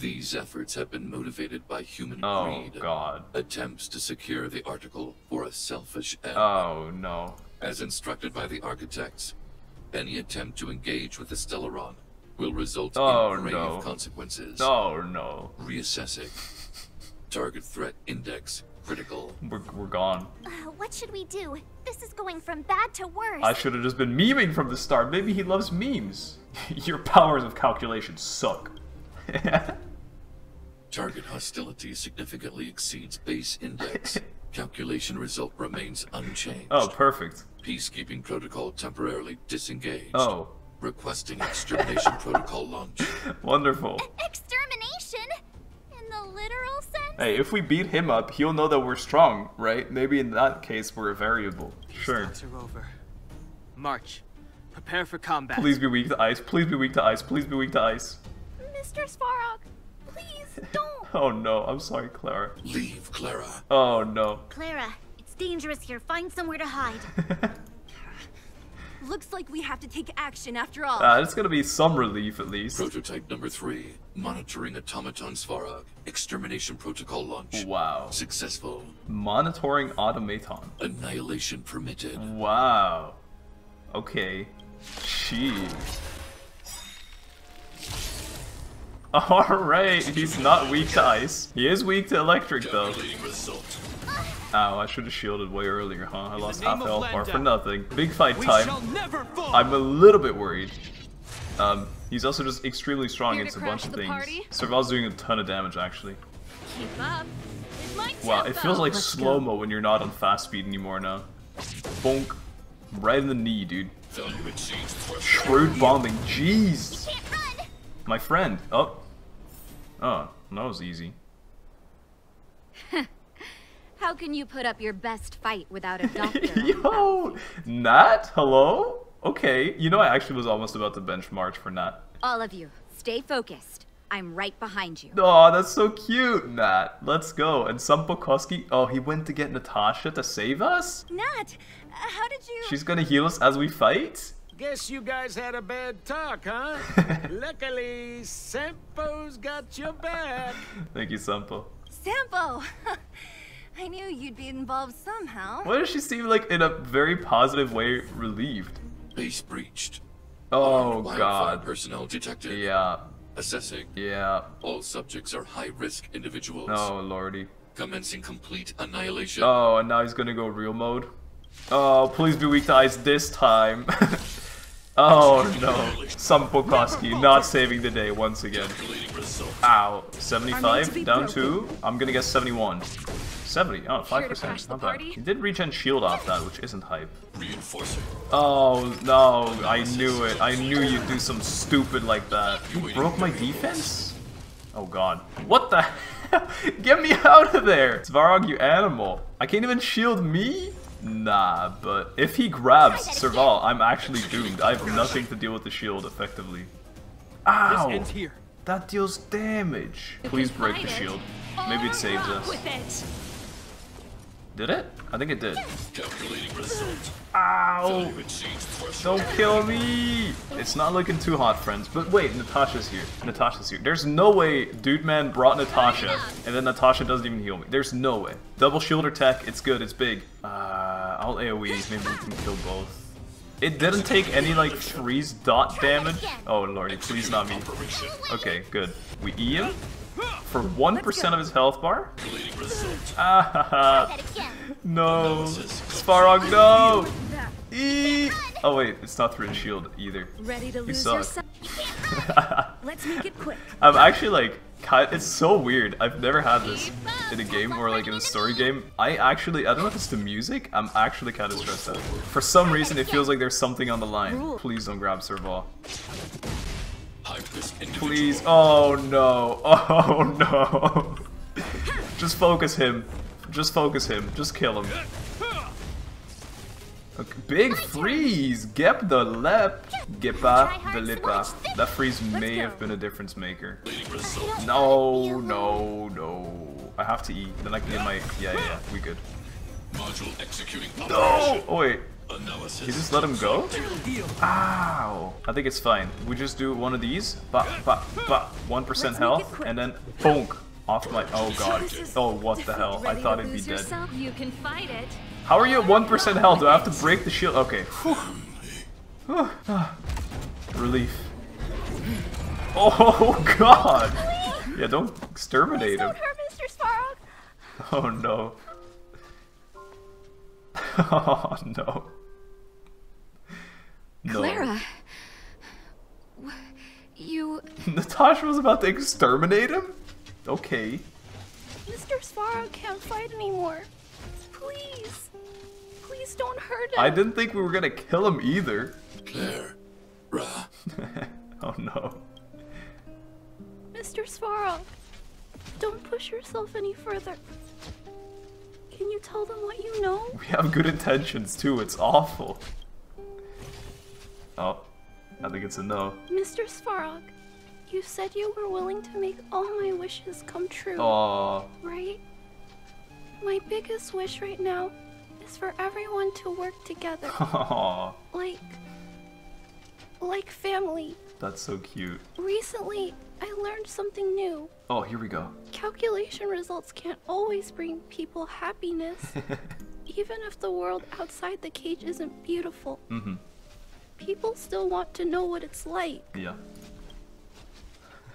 these efforts have been motivated by human Oh, greed. God. Attempts to secure the article for a selfish end. Oh, no. As instructed by the architects, any attempt to engage with the Stellaron will result Oh, in grave no. consequences. Oh, no. Reassessing. Target threat index critical. We're, we're gone. Uh, what should we do? This is going from bad to worse. I should have just been memeing from the start. Maybe he loves memes. Your powers of calculation suck. Target hostility significantly exceeds base index. Calculation result remains unchanged. Oh, perfect. Peacekeeping protocol temporarily disengaged. Oh. Requesting extermination protocol launch. Wonderful. Extermination? In the literal sense? Hey, if we beat him up, he'll know that we're strong, right? Maybe in that case, we're a variable. Sure. Talks are over. March. Prepare for combat. Please be weak to ice. Please be weak to ice. Please be weak to ice. Mr. Svarog, please don't. Oh no, I'm sorry, Clara. Leave, Clara. Oh no. Clara, it's dangerous here. Find somewhere to hide. Looks like we have to take action after all. Uh, it's gonna be some relief at least. Prototype number three. Monitoring automaton Svarog. Extermination protocol launch. Wow. Successful. Monitoring automaton. Annihilation permitted. Wow. Okay. She. Alright, he's not weak to ice. He is weak to electric though. Ow, I should have shielded way earlier, huh? I lost half health bar for nothing. Big fight time. I'm a little bit worried. Um, he's also just extremely strong Here against a bunch of things. party? Serval's doing a ton of damage actually. Keep up. It's my Wow, it feels like slow-mo when you're not on fast speed anymore now. Bonk. Right in the knee, dude. Shrewd bombing. Jeez. My friend. Oh. Oh, that was easy. How can you put up your best fight without a doctor? Yo! Nat? Hello? Okay. You know, I actually was almost about to bench March for Nat. All of you, stay focused. I'm right behind you. Oh, that's so cute, Nat. Let's go. And Sampo Koski, oh, he went to get Natasha to save us? Nat, uh, how did you? She's gonna heal us as we fight? Guess you guys had a bad talk, huh? Luckily, Sampo's got your back. Thank you, Sampo. Sampo. I knew you'd be involved somehow. Why does she seem like in a very positive way relieved? Base breached. Oh Wildfire god. personnel detected. Yeah. Assessing. Yeah. All subjects are high-risk individuals. Oh lordy. Commencing complete annihilation. Oh, and now he's gonna go real mode. Oh, please be weak to ice this time. oh no. Some Sampo Koski not saving the day once again. Ow. 75 down to, I'm gonna guess 71. 70, oh, 5%, not bad. He did regen shield off that, which isn't hype. Reinforcing. Oh no, I knew it. I knew you'd do some stupid like that. You broke my defense? Oh god. What the hell? Get me out of there! Svarog, you animal. I can't even shield me? Nah, but if he grabs Serval, I'm actually doomed. I have nothing to deal with the shield effectively. Ow! This ends here. That deals damage. Please break the shield. Maybe it saves us. Did it? I think it did. Calculating result. Ow! Don't kill me! It's not looking too hot, friends. But wait, Natasha's here. Natasha's here. There's no way Dude Man brought Natasha, and then Natasha doesn't even heal me. There's no way. Double shoulder tech, it's good, it's big. Uh, I'll AoE, maybe we can kill both. It didn't take any, like, freeze dot damage. Oh, lordy, please not me. Okay, good. We E him for 1% of his health bar. Ah, no. Svarog, no! E oh wait, it's not through the shield either. Ready to You lose suck. Let's make it quick. I'm actually like, ki- it's so weird. I've never had this in a game or like in a story game. I actually, I don't know if it's the music. I'm actually kind of stressed out. For some reason, it feels like there's something on the line. Please don't grab Serval. Please. Oh no. Oh no. Just focus him. Just focus him. Just kill him. Okay, Big freeze! Gep the lep! Gepa the lipa. That freeze may have been a difference maker. No, no, no. I have to eat. Then I can get my. Yeah, yeah, yeah. We good. Module executing. No! Oh, wait. You just let him go? Ow! I think it's fine. We just do one of these. Ba, ba, ba. 1% health. And then bonk. Off my. Oh god. Oh, what the hell. I thought it'd be dead. You can fight it. How are you at 1% health? Do I have to break the shield? Okay. Relief. Oh god! Yeah, don't exterminate him. Don't hurt Mr. Svarog. Oh no. Oh no. No. Clara. w- You. Natasha was about to exterminate him? Okay. Mr. Svarog can't fight anymore. Please. Please don't hurt him. I didn't think we were gonna kill him either. Claire. Ra. oh no. Mr. Svarog, don't push yourself any further. Can you tell them what you know? We have good intentions too, it's awful. I think it's a no. Mr. Svarog, you said you were willing to make all my wishes come true. Aw. Right? My biggest wish right now is for everyone to work together. Aw, like. like family. that's so cute. Recently, I learned something new. Oh, here we go. Calculation results can't always bring people happiness, even if the world outside the cage isn't beautiful. Mm-hmm. People still want to know what it's like. Yeah.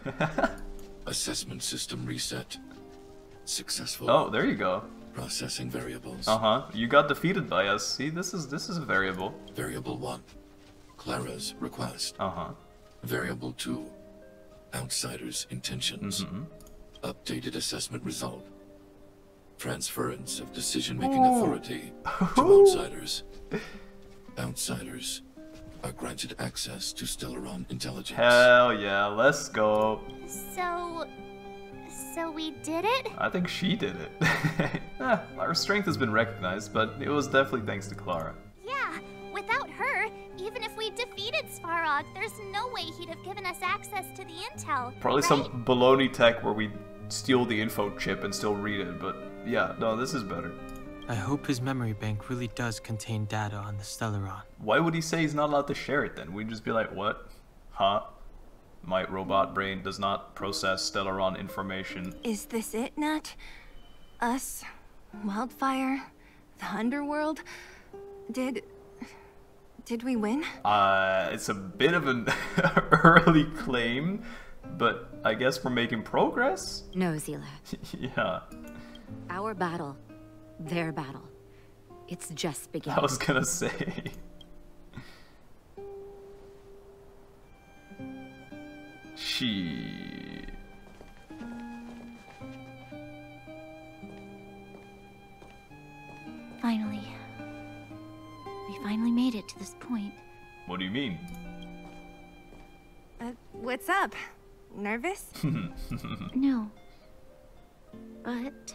Assessment system reset. Successful. Oh, there you go. Processing variables. Uh-huh. You got defeated by us. See, this is this is a variable. Variable 1. Clara's request. Uh-huh. Variable 2. Outsider's intentions. Mm-hmm. Updated assessment result. Transference of decision-making authority to outsiders. Outsiders are granted access to Stellaron intelligence. Hell yeah, let's go. So. So we did it? I think she did it. eh, our strength has been recognized, but it was definitely thanks to Clara. Yeah. Without her, even if we defeated Svarog, there's no way he'd have given us access to the intel. Probably right? some baloney tech where we steal the info chip and still read it, but yeah, no, this is better. I hope his memory bank really does contain data on the Stellaron. Why would he say he's not allowed to share it then? We'd just be like, what? Huh? My robot brain does not process Stellaron information. Is this it, Nat? Us? Wildfire? The Underworld? Did... Did we win? Uh, it's a bit of an early claim, but I guess we're making progress? No, Seele. yeah. Our battle. Their battle. It's just beginning. I was gonna say. She. Finally. We finally made it to this point. What do you mean? Uh, what's up? Nervous? No. But.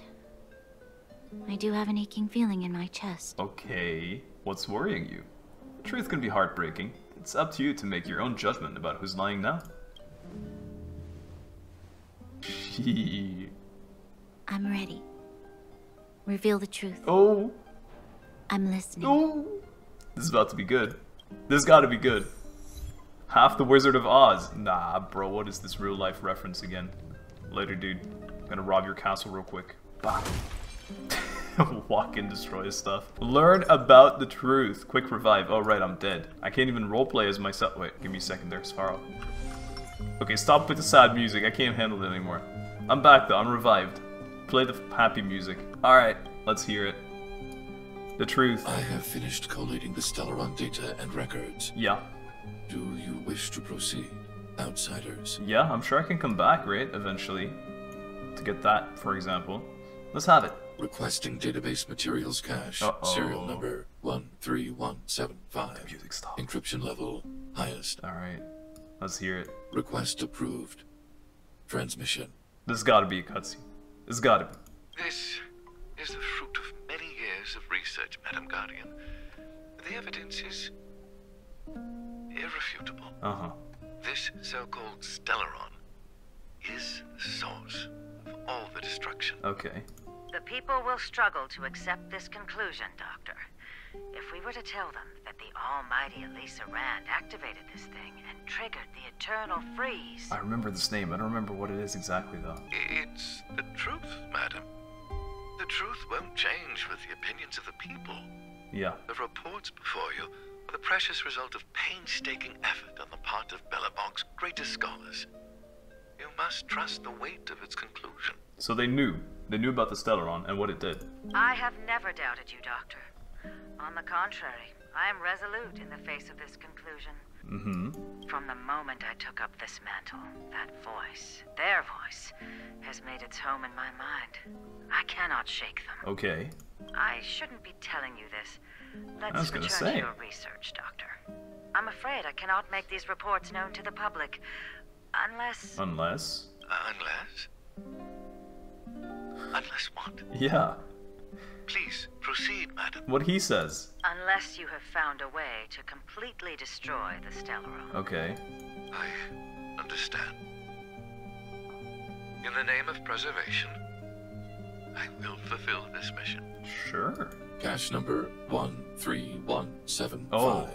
I do have an aching feeling in my chest. okay. What's worrying you? The truth can be heartbreaking. It's up to you to make your own judgment about who's lying now. She. I'm ready. Reveal the truth. Oh. I'm listening. Oh. This is about to be good. This gotta be good. Half the Wizard of Oz. Nah, bro, what is this real life reference again? Later, dude. I'm Gonna rob your castle real quick. Bah. Walk and destroy stuff. Learn about the truth. Quick revive. Oh, right, I'm dead. I can't even roleplay as myself. Wait, give me a second there, Sparrow. Okay, stop with the sad music. I can't handle it anymore. I'm back, though. I'm revived. Play the happy music. Alright, let's hear it. The truth. I have finished collating the Stellaron data and records. Yeah. Do you wish to proceed, outsiders? Yeah, I'm sure I can come back, right? Eventually. To get that, for example. Let's have it. Requesting database materials cache. Uh-oh. Serial number 13175. Music stop. Encryption level highest. Alright. Let's hear it. Request approved. Transmission. This gotta be a cutscene. This gotta be. This is the fruit of many years of research, Madam Guardian. The evidence is irrefutable. Uh-huh. This so-called Stellaron is the source of all the destruction. Okay. The people will struggle to accept this conclusion, Doctor. If we were to tell them that the almighty Alisa Rand activated this thing and triggered the eternal freeze, I remember this name. I don't remember what it is exactly, though. It's the truth, madam. The truth won't change with the opinions of the people. Yeah. The reports before you are the precious result of painstaking effort on the part of Belobog's greatest scholars. You must trust the weight of its conclusion. So they knew. They knew about the Stellaron and what it did. I have never doubted you, Doctor. On the contrary, I am resolute in the face of this conclusion. Mm-hmm. From the moment I took up this mantle, that voice, their voice, has made its home in my mind. I cannot shake them. Okay. I shouldn't be telling you this. Let's I was gonna return say. to your research, Doctor. I'm afraid I cannot make these reports known to the public. Unless... Unless. Unless? Unless what? Yeah. Please, proceed, madam. What he says. Unless you have found a way to completely destroy the Stellaron. Okay. I understand. In the name of preservation, I will fulfill this mission. Sure. Cache number 13175. Oh.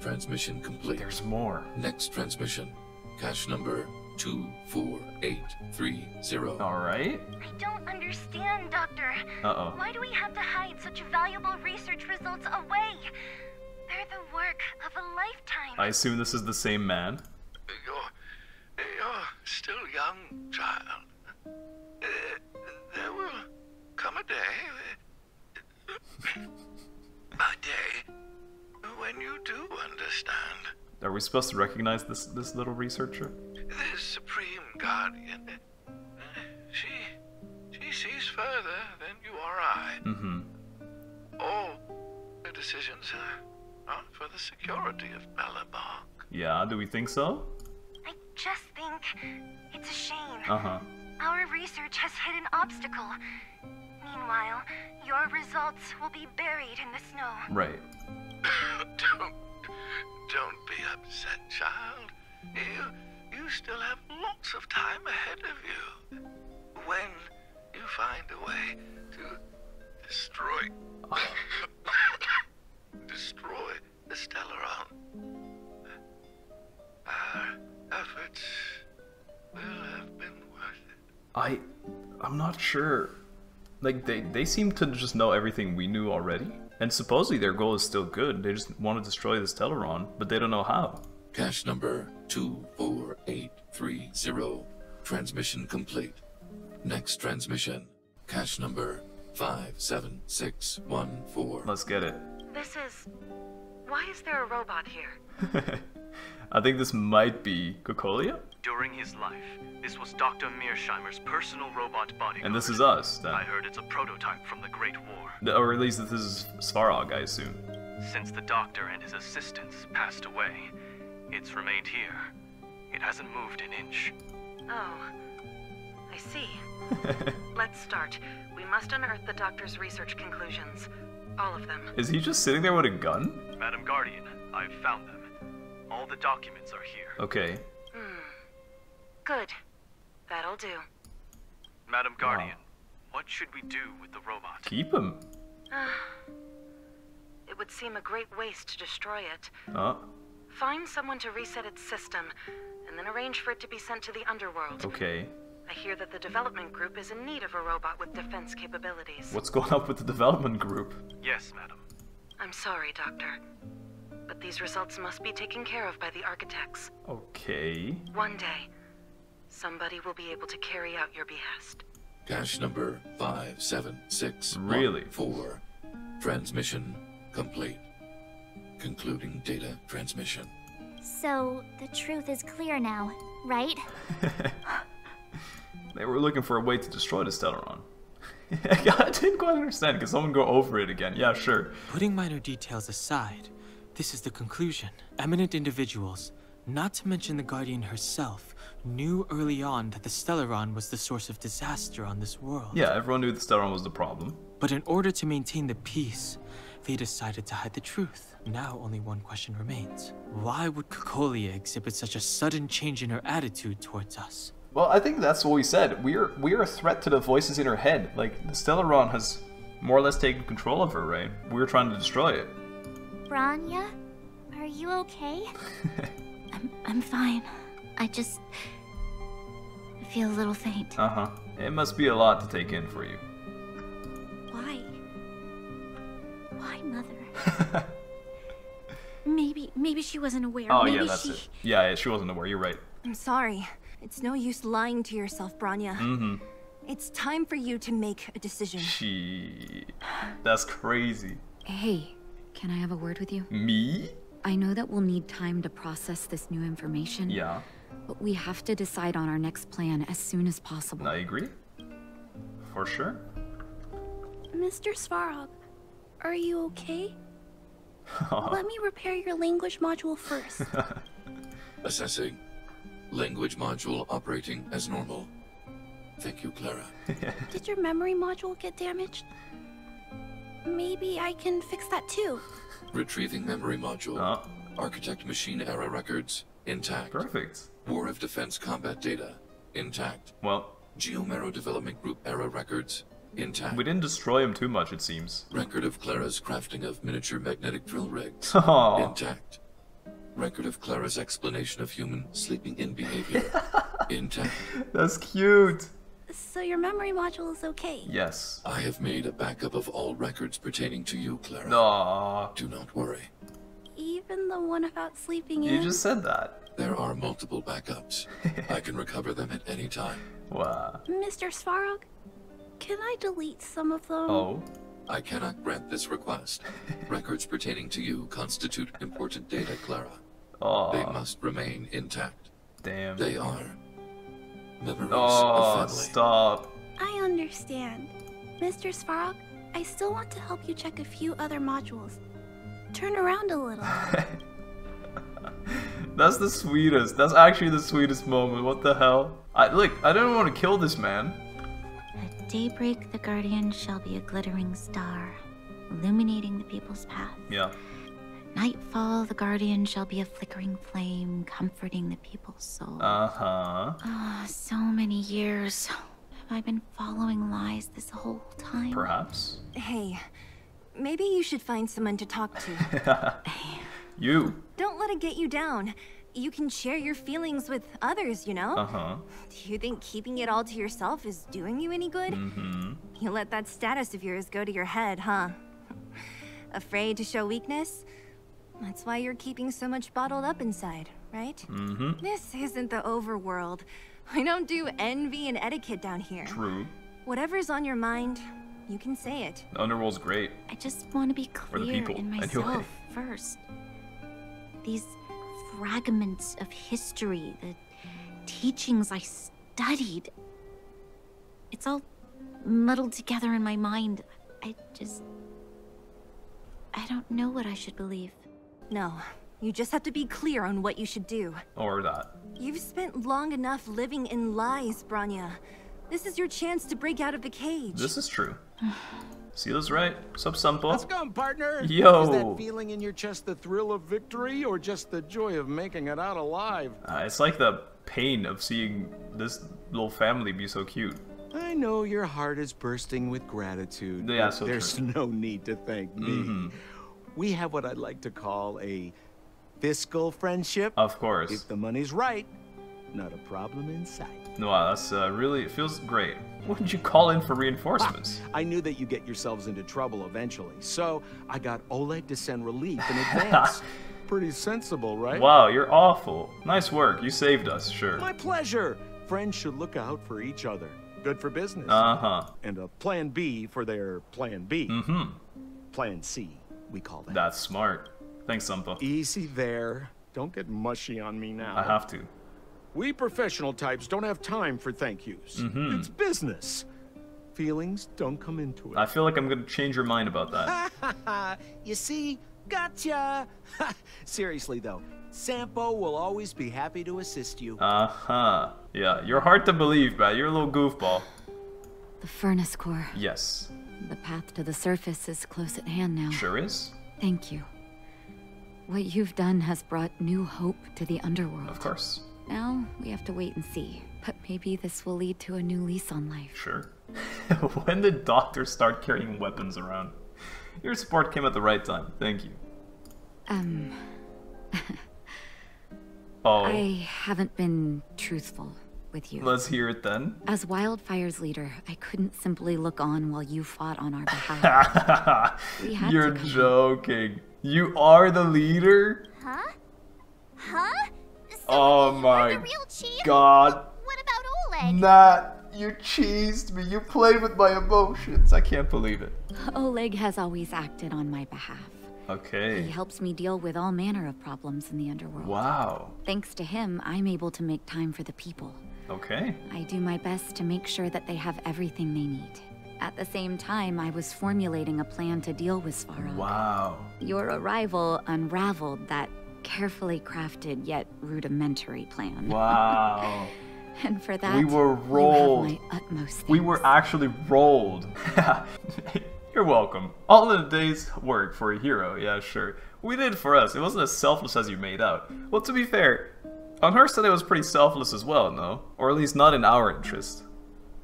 Transmission complete. There's more. Next transmission. Cache number two, four, eight, three, zero. All right. I don't understand, Doctor. Uh-oh. Why do we have to hide such valuable research results away? They're the work of a lifetime. I assume this is the same man. You're, you're still young, child. Uh, there will come a day, uh, a day, when you do understand. Are we supposed to recognize this this little researcher? The Supreme Guardian. uh, She. she sees further than you or I. Mm-hmm. All her decisions are, are for the security of Belobog. Yeah, do we think so? I just think it's a shame. Uh-huh. Our research has hit an obstacle. Meanwhile, your results will be buried in the snow. Right. don't, don't be upset, child. You, you still have lots of time ahead of you. When you find a way to destroy, destroy the Stellaron, our efforts will have been worth it. I I'm not sure. Like they they seem to just know everything we knew already. And supposedly their goal is still good. They just want to destroy the Stellaron, but they don't know how. Cache number 24830. Transmission complete. Next transmission. Cache number 57614. Let's get it. This is. Why is there a robot here? I think this might be Cocolia? During his life, this was Dr. Mearsheimer's personal robot body. And this is us, then. I heard it's a prototype from the Great War. Or at least this is Svarog, I assume. Since the doctor and his assistants passed away, it's remained here. It hasn't moved an inch. Oh. I see. Let's start. We must unearth the doctor's research conclusions. All of them. Is he just sitting there with a gun? Madam Guardian, I've found them. All the documents are here. Okay. Hmm. Good. That'll do. Madam Guardian, what should we do with the robot? Keep him. it would seem a great waste to destroy it. Oh, Find someone to reset its system, and then arrange for it to be sent to the underworld. okay. I hear that the development group is in need of a robot with defense capabilities. What's going on with the development group? Yes, madam. I'm sorry, Doctor. But these results must be taken care of by the architects. Okay. One day, somebody will be able to carry out your behest. Cache number 57614. Really? Four. Transmission complete. Concluding data transmission. So, the truth is clear now, right? They were looking for a way to destroy the Stellaron. I didn't quite understand. Can someone go over it again? Yeah, sure. Putting minor details aside, this is the conclusion. Eminent individuals, not to mention the Guardian herself, knew early on that the Stellaron was the source of disaster on this world. Yeah, everyone knew the Stellaron was the problem. But in order to maintain the peace, they decided to hide the truth. Now only one question remains. Why would Cocolia exhibit such a sudden change in her attitude towards us? Well, I think that's what we said. We're we're a threat to the voices in her head. Like the Stellaron has more or less taken control of her, right? We're trying to destroy it. Bronya, are you okay? I'm, I'm fine. I just feel a little faint. Uh huh. It must be a lot to take in for you. Why? Why, mother? maybe, maybe she wasn't aware. Oh maybe yeah, that's she... it. Yeah, yeah, she wasn't aware. You're right. I'm sorry. It's no use lying to yourself, Bronya. Mm-hmm. It's time for you to make a decision. She. That's crazy. Hey, can I have a word with you? Me? I know that we'll need time to process this new information. Yeah. But we have to decide on our next plan as soon as possible. I agree. For sure. Mr. Svarog, are you okay? Let me repair your language module first. Assessing. Language module operating as normal. Thank you, Clara. Did your memory module get damaged? Maybe I can fix that too. Retrieving memory module. Oh. Architect machine era records intact. Perfect. War of Defense combat data intact. Well, Geomarrow Development Group era records intact. we didn't destroy him too much, it seems. Record of Clara's crafting of miniature magnetic drill rigs Aw. intact. Record of Clara's explanation of human sleeping in behavior intact. That's cute. So your memory module is okay. Yes. I have made a backup of all records pertaining to you, Clara. Aww. Do not worry. Even the one about sleeping You in. just said that. There are multiple backups. I can recover them at any time. Wow. Mr. Svarog, can I delete some of them? Oh. I cannot grant this request. Records pertaining to you constitute important data, Clara. Oh. They must remain intact. Damn. They are memories Oh, of family. stop. I understand. Mr. Svarog, I still want to help you check a few other modules. Turn around a little. That's the sweetest. That's actually the sweetest moment. What the hell? I look. I don't want to kill this man. At daybreak, the Guardian shall be a glittering star, illuminating the people's path. Yeah. Nightfall, the Guardian shall be a flickering flame, comforting the people's soul. Uh huh. Ah, so many years. Have I been following lies this whole time? Perhaps. Hey, maybe you should find someone to talk to. you. Don't let it get you down. You can share your feelings with others, you know? Uh huh. Do you think keeping it all to yourself is doing you any good? Mm-hmm. You let that status of yours go to your head, huh? Afraid to show weakness? That's why you're keeping so much bottled up inside, right? Mm-hmm. This isn't the overworld. I don't do envy and etiquette down here. True. Whatever's on your mind, you can say it. The Underworld's great. I just want to be clear in anyway. myself first. These fragments of history, the teachings I studied, it's all muddled together in my mind. I just. I don't know what I should believe. No, you just have to be clear on what you should do. Or that. You've spent long enough living in lies, Bronya. This is your chance to break out of the cage. This is true. Seele's right. Sup, Sampo? Let's go, partner. Yo. Is that feeling in your chest the thrill of victory or just the joy of making it out alive? Uh, it's like the pain of seeing this little family be so cute. I know your heart is bursting with gratitude. Yeah, so There's true. no need to thank me. Mhm. We have what I'd like to call a fiscal friendship. Of course. If the money's right, not a problem in sight. Wow, that's uh, really, it feels great. Wouldn't you call in for reinforcements? I knew that you get yourselves into trouble eventually, so I got Oleg to send relief in advance. Pretty sensible, right? Wow, you're awful. Nice work. You saved us, sure. My pleasure. Friends should look out for each other. Good for business. Uh-huh. And a plan B for their plan B. Mm-hmm. Plan C, we call that. That's smart. Thanks, Sampo. Easy there. Don't get mushy on me now. I have to. We professional types don't have time for thank yous. Mhm. It's business. Feelings don't come into it. I feel like I'm gonna change your mind about that. you see, gotcha. Seriously though, Sampo will always be happy to assist you. Uh-huh. Yeah, you're hard to believe, man. You're a little goofball. The furnace core. Yes. The path to the surface is close at hand now. Sure is. Thank you. What you've done has brought new hope to the underworld. Of course. Now we have to wait and see. But maybe this will lead to a new lease on life. Sure. when did doctors start carrying weapons around? Your support came at the right time. Thank you. Um, Oh, I haven't been truthful with you. let's hear it then. As Wildfire's leader, I couldn't simply look on while you fought on our behalf. We had You're joking. You are the leader? Huh? Huh? Oh my real chief? god. What about Oleg? Nat, you cheesed me. You played with my emotions. I can't believe it. Oleg has always acted on my behalf. Okay. He helps me deal with all manner of problems in the underworld. Wow. Thanks to him, I'm able to make time for the people. Okay. I do my best to make sure that they have everything they need. At the same time, I was formulating a plan to deal with Svarog. Wow. Your arrival unraveled that carefully crafted yet rudimentary plan. Wow. and for that, we were rolled. my utmost We were actually rolled. You're welcome. All in a day's work for a hero, yeah, sure. We did it for us. It wasn't as selfless as you made out. Well, to be fair, on her side it was pretty selfless as well, no? Or at least not in our interest.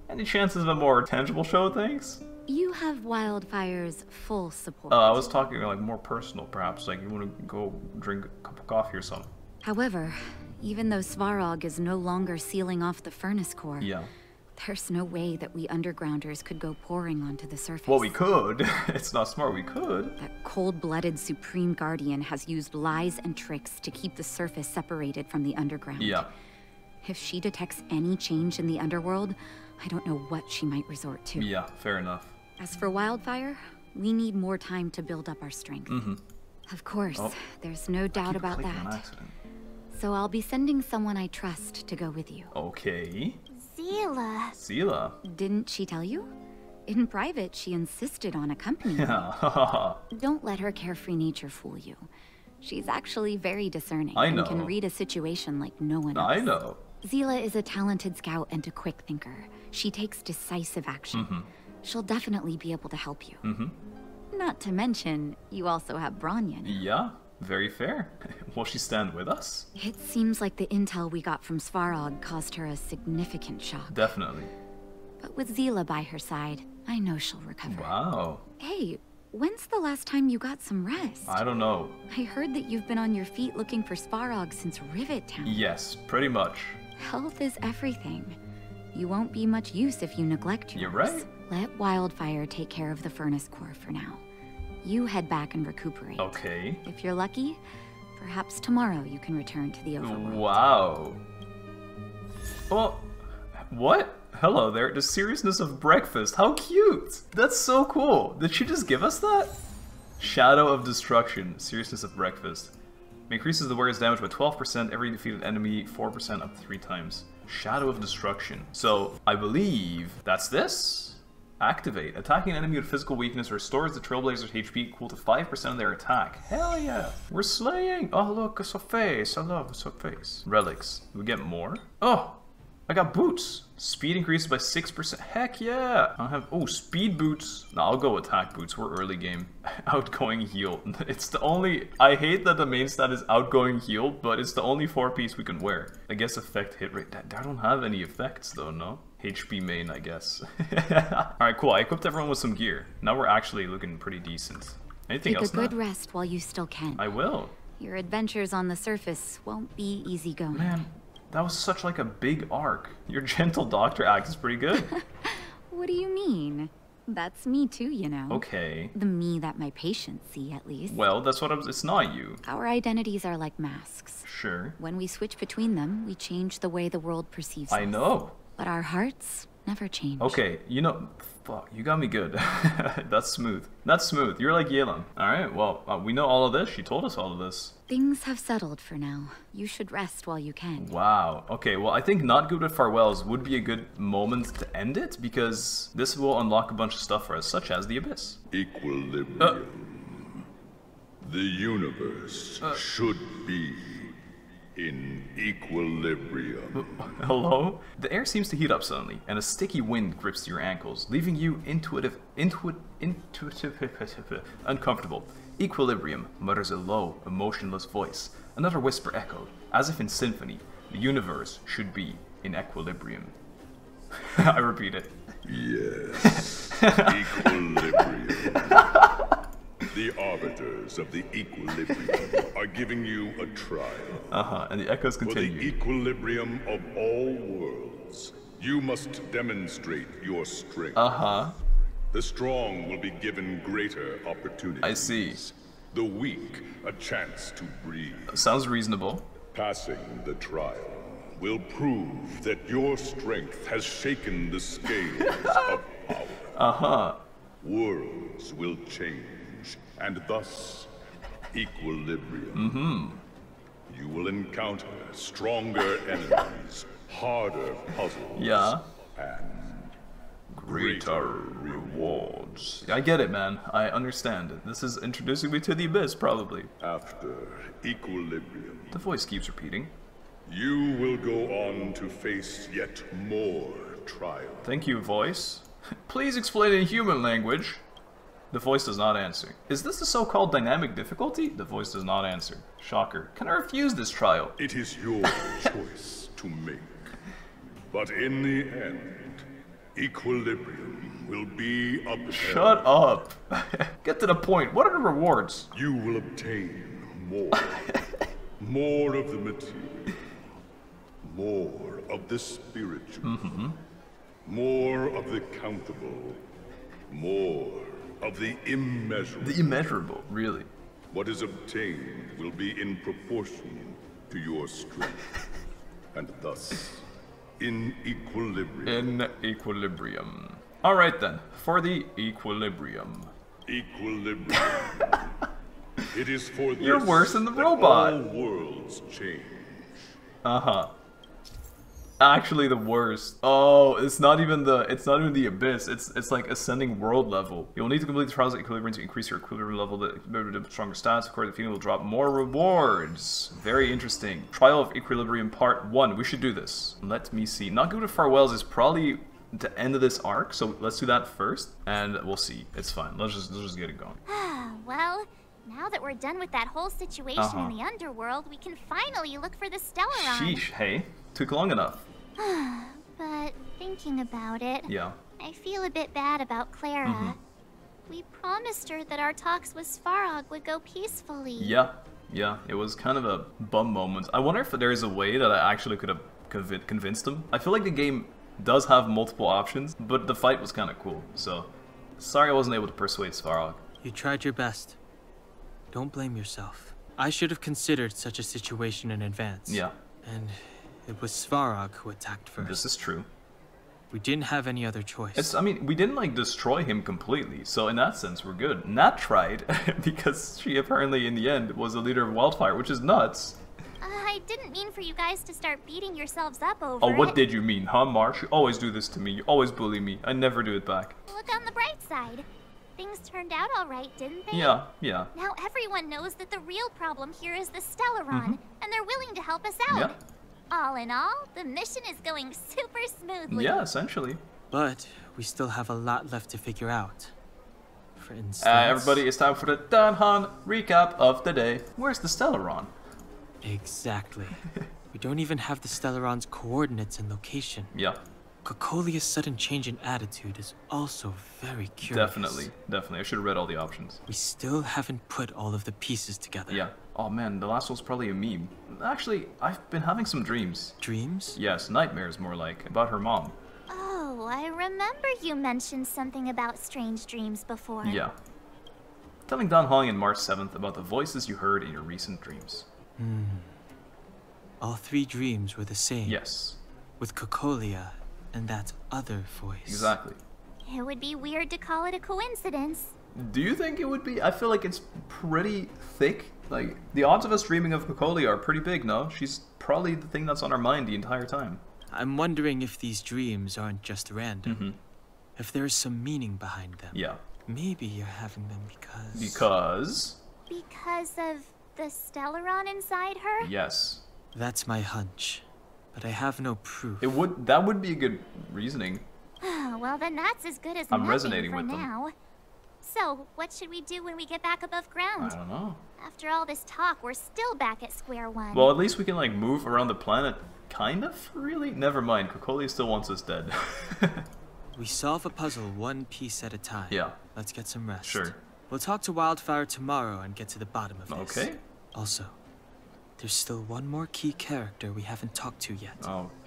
Any chances of a more tangible show of things? You have Wildfire's full support. Uh, I was talking like more personal, perhaps. Like you want to go drink a cup of coffee or something. However, even though Svarog is no longer sealing off the furnace core, Yeah. there's no way that we undergrounders could go pouring onto the surface. Well, we could. it's not smart. We could. That cold-blooded Supreme Guardian has used lies and tricks to keep the surface separated from the underground. Yeah. If she detects any change in the underworld, I don't know what she might resort to. Yeah. Fair enough. As for Wildfire, we need more time to build up our strength. Mm-hmm. Of course, Oh. there's no doubt about that. So I'll be sending someone I trust to go with you. Okay. Seele. Seele. Didn't she tell you? In private, she insisted on accompanying me. Yeah. Don't let her carefree nature fool you. She's actually very discerning I and can read a situation like no one else. I know. Seele is a talented scout and a quick thinker. She takes decisive action. Mm-hmm. She'll definitely be able to help you. Mm-hmm. Not to mention, you also have Bronya. now. Yeah. Very fair. Will she stand with us? It seems like the intel we got from Svarog caused her a significant shock. Definitely. But with Seele by her side, I know she'll recover. Wow. Hey, when's the last time you got some rest? I don't know. I heard that you've been on your feet looking for Svarog since Rivet Town. Yes, pretty much. Health is everything. You won't be much use if you neglect yours. You're right. Let Wildfire take care of the furnace core for now. You head back and recuperate. Okay. If you're lucky, perhaps tomorrow you can return to the overworld. Wow. Well, what? Hello there. The seriousness of breakfast. How cute. That's so cool. Did she just give us that? Shadow of Destruction. Seriousness of breakfast. Increases the wearer's damage by 12%, every defeated enemy 4% up to 3 times. Shadow of Destruction. So, I believe that's this? Activate. Attacking an enemy with physical weakness restores the Trailblazer's HP equal to 5% of their attack. Hell yeah. We're slaying. Oh, look, it's a face. I love it's a face. Relics. We get more? Oh, I got boots. Speed increases by 6%. Heck yeah. I have, oh, speed boots. No, I'll go attack boots. We're early game. outgoing heal. It's the only, I hate that the main stat is outgoing heal, but it's the only four piece we can wear. I guess effect hit rate. I don't have any effects though, no? HP main, I guess. Alright, cool. I equipped everyone with some gear. Now we're actually looking pretty decent. Anything Take a good now? rest while you still can. I will. Your adventures on the surface won't be easy going. Man, that was such like a big arc. Your gentle doctor act is pretty good. What do you mean? That's me too, you know. Okay. The me that my patients see, at least. Well, that's what I was. It's not you. Our identities are like masks. Sure. When we switch between them, we change the way the world perceives I us. I know. But our hearts never change. Okay, you know, fuck, you got me good. That's smooth. That's smooth. You're like Yelan. All right. Well, uh, we know all of this. She told us all of this. Things have settled for now. You should rest while you can. Wow. Okay. Well, I think not good with farewells would be a good moment to end it because this will unlock a bunch of stuff for us, such as the abyss. Equilibrium. The universe should be in equilibrium. Hello? The air seems to heat up suddenly, and a sticky wind grips your ankles, leaving you intuitive, intuit, intuitive, uncomfortable. Equilibrium, mutters a low, emotionless voice. Another whisper echoed, as if in symphony. The universe should be in equilibrium. I repeat it. Yes. equilibrium. The arbiters of the equilibrium are giving you a trial. Uh huh, and the echoes continue. For the equilibrium of all worlds, you must demonstrate your strength. Uh huh. The strong will be given greater opportunities. I see. The weak a chance to breathe. Sounds reasonable. Passing the trial will prove that your strength has shaken the scales of power. Uh huh. Worlds will change, and thus equilibrium. Mm hmm. You will encounter stronger enemies, harder puzzles, Yeah. and Greater rewards. I get it, man. I understand. This is introducing me to the abyss, probably. After equilibrium, The voice keeps repeating. you will go on to face yet more trials. Thank you, voice. Please explain in human language. The voice does not answer. Is this the so-called dynamic difficulty? The voice does not answer. Shocker. Can I refuse this trial? It is your choice to make. But in the end, equilibrium will be upheld. Shut up. Get to the point. What are the rewards? You will obtain more. more of the material. More of the spiritual. Mm-hmm. More of the countable. More of the immeasurable. The immeasurable, really. What is obtained will be in proportion to your strength. and thus, in equilibrium. In equilibrium. Alright then, for the equilibrium. Equilibrium. it is for this You're worse than the robot. all worlds change. Uh-huh. Actually the worst. Oh, it's not even the it's not even the abyss. It's it's like ascending world level. You'll need to complete the trials at equilibrium to increase your equilibrium level to stronger stats. Of course, the feeling will drop more rewards. Very interesting. Trial of Equilibrium Part 1. We should do this. Let me see. Not good with Farewells is probably the end of this arc, so let's do that first, and we'll see. It's fine. Let's just let's just get it going. well, now that we're done with that whole situation Uh-huh. in the underworld, we can finally look for the Stellaron. Sheesh, hey. Took long enough. but thinking about it, Yeah. I feel a bit bad about Clara. Mhm. We promised her that our talks with Svarog would go peacefully. Yeah, yeah, it was kind of a bum moment. I wonder if there's a way that I actually could have conv- convinced him. I feel like the game does have multiple options, but the fight was kind of cool, so sorry I wasn't able to persuade Svarog. You tried your best. Don't blame yourself. I should have considered such a situation in advance. Yeah. And it was Svarog who attacked first. This is true. We didn't have any other choice. It's, I mean, we didn't like destroy him completely, so in that sense we're good. Nat tried, because she apparently in the end was the leader of Wildfire, which is nuts. Uh, I didn't mean for you guys to start beating yourselves up over Oh, what it. did you mean, huh, Marsh? You always do this to me. You always bully me. I never do it back. Look on the bright side. Things turned out all right, didn't they? Yeah, yeah. Now everyone knows that the real problem here is the Stellaron, Mhm. and they're willing to help us out. Yeah. All in all, the mission is going super smoothly. Yeah, essentially. But we still have a lot left to figure out. For instance... Uh, everybody, it's time for the Dan Heng recap of the day. Where's the Stellaron? Exactly. we don't even have the Stellaron's coordinates and location. Yeah. Cocolia's sudden change in attitude is also very curious. Definitely, definitely. I should have read all the options. We still haven't put all of the pieces together. Yeah. Oh man, the last one's probably a meme. Actually, I've been having some dreams. Dreams? Yes, nightmares more like, about her mom. Oh, I remember you mentioned something about strange dreams before. Yeah. Telling Dan Heng in March 7th about the voices you heard in your recent dreams. Hmm. All three dreams were the same. Yes. With Cocolia and that other voice. Exactly. It would be weird to call it a coincidence. Do you think it would be? I feel like it's pretty thick. Like, the odds of us dreaming of Cocolia are pretty big, no? She's probably the thing that's on our mind the entire time. I'm wondering if these dreams aren't just random. Mhm. If there's some meaning behind them. Yeah. Maybe you're having them because. Because. Because of the Stellaron inside her? Yes. That's my hunch. But I have no proof. It would. That would be a good reasoning. well, then that's as good as I'm nothing resonating for with them. now. So, what should we do when we get back above ground? I don't know. After all this talk, we're still back at square one. Well, at least we can, like, move around the planet. Kind of? Really? Never mind. Cocolia still wants us dead. We solve a puzzle one piece at a time. Yeah. Let's get some rest. Sure. We'll talk to Wildfire tomorrow and get to the bottom of this. Okay. Also, there's still one more key character we haven't talked to yet.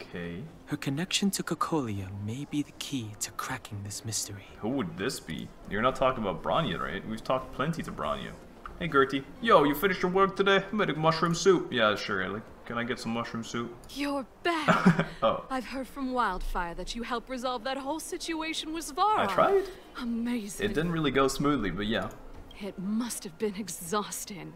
okay. Her connection to Cocolia may be the key to cracking this mystery. Who would this be? You're not talking about Bronya, right? We've talked plenty to Bronya. Hey, Gertie. Yo, you finished your work today? I made a mushroom soup. Yeah, sure. Like, can I get some mushroom soup? You're back. Oh. I've heard from Wildfire that you helped resolve that whole situation with Svarog. I tried. Amazing. It didn't really go smoothly, but yeah. It must have been exhausting.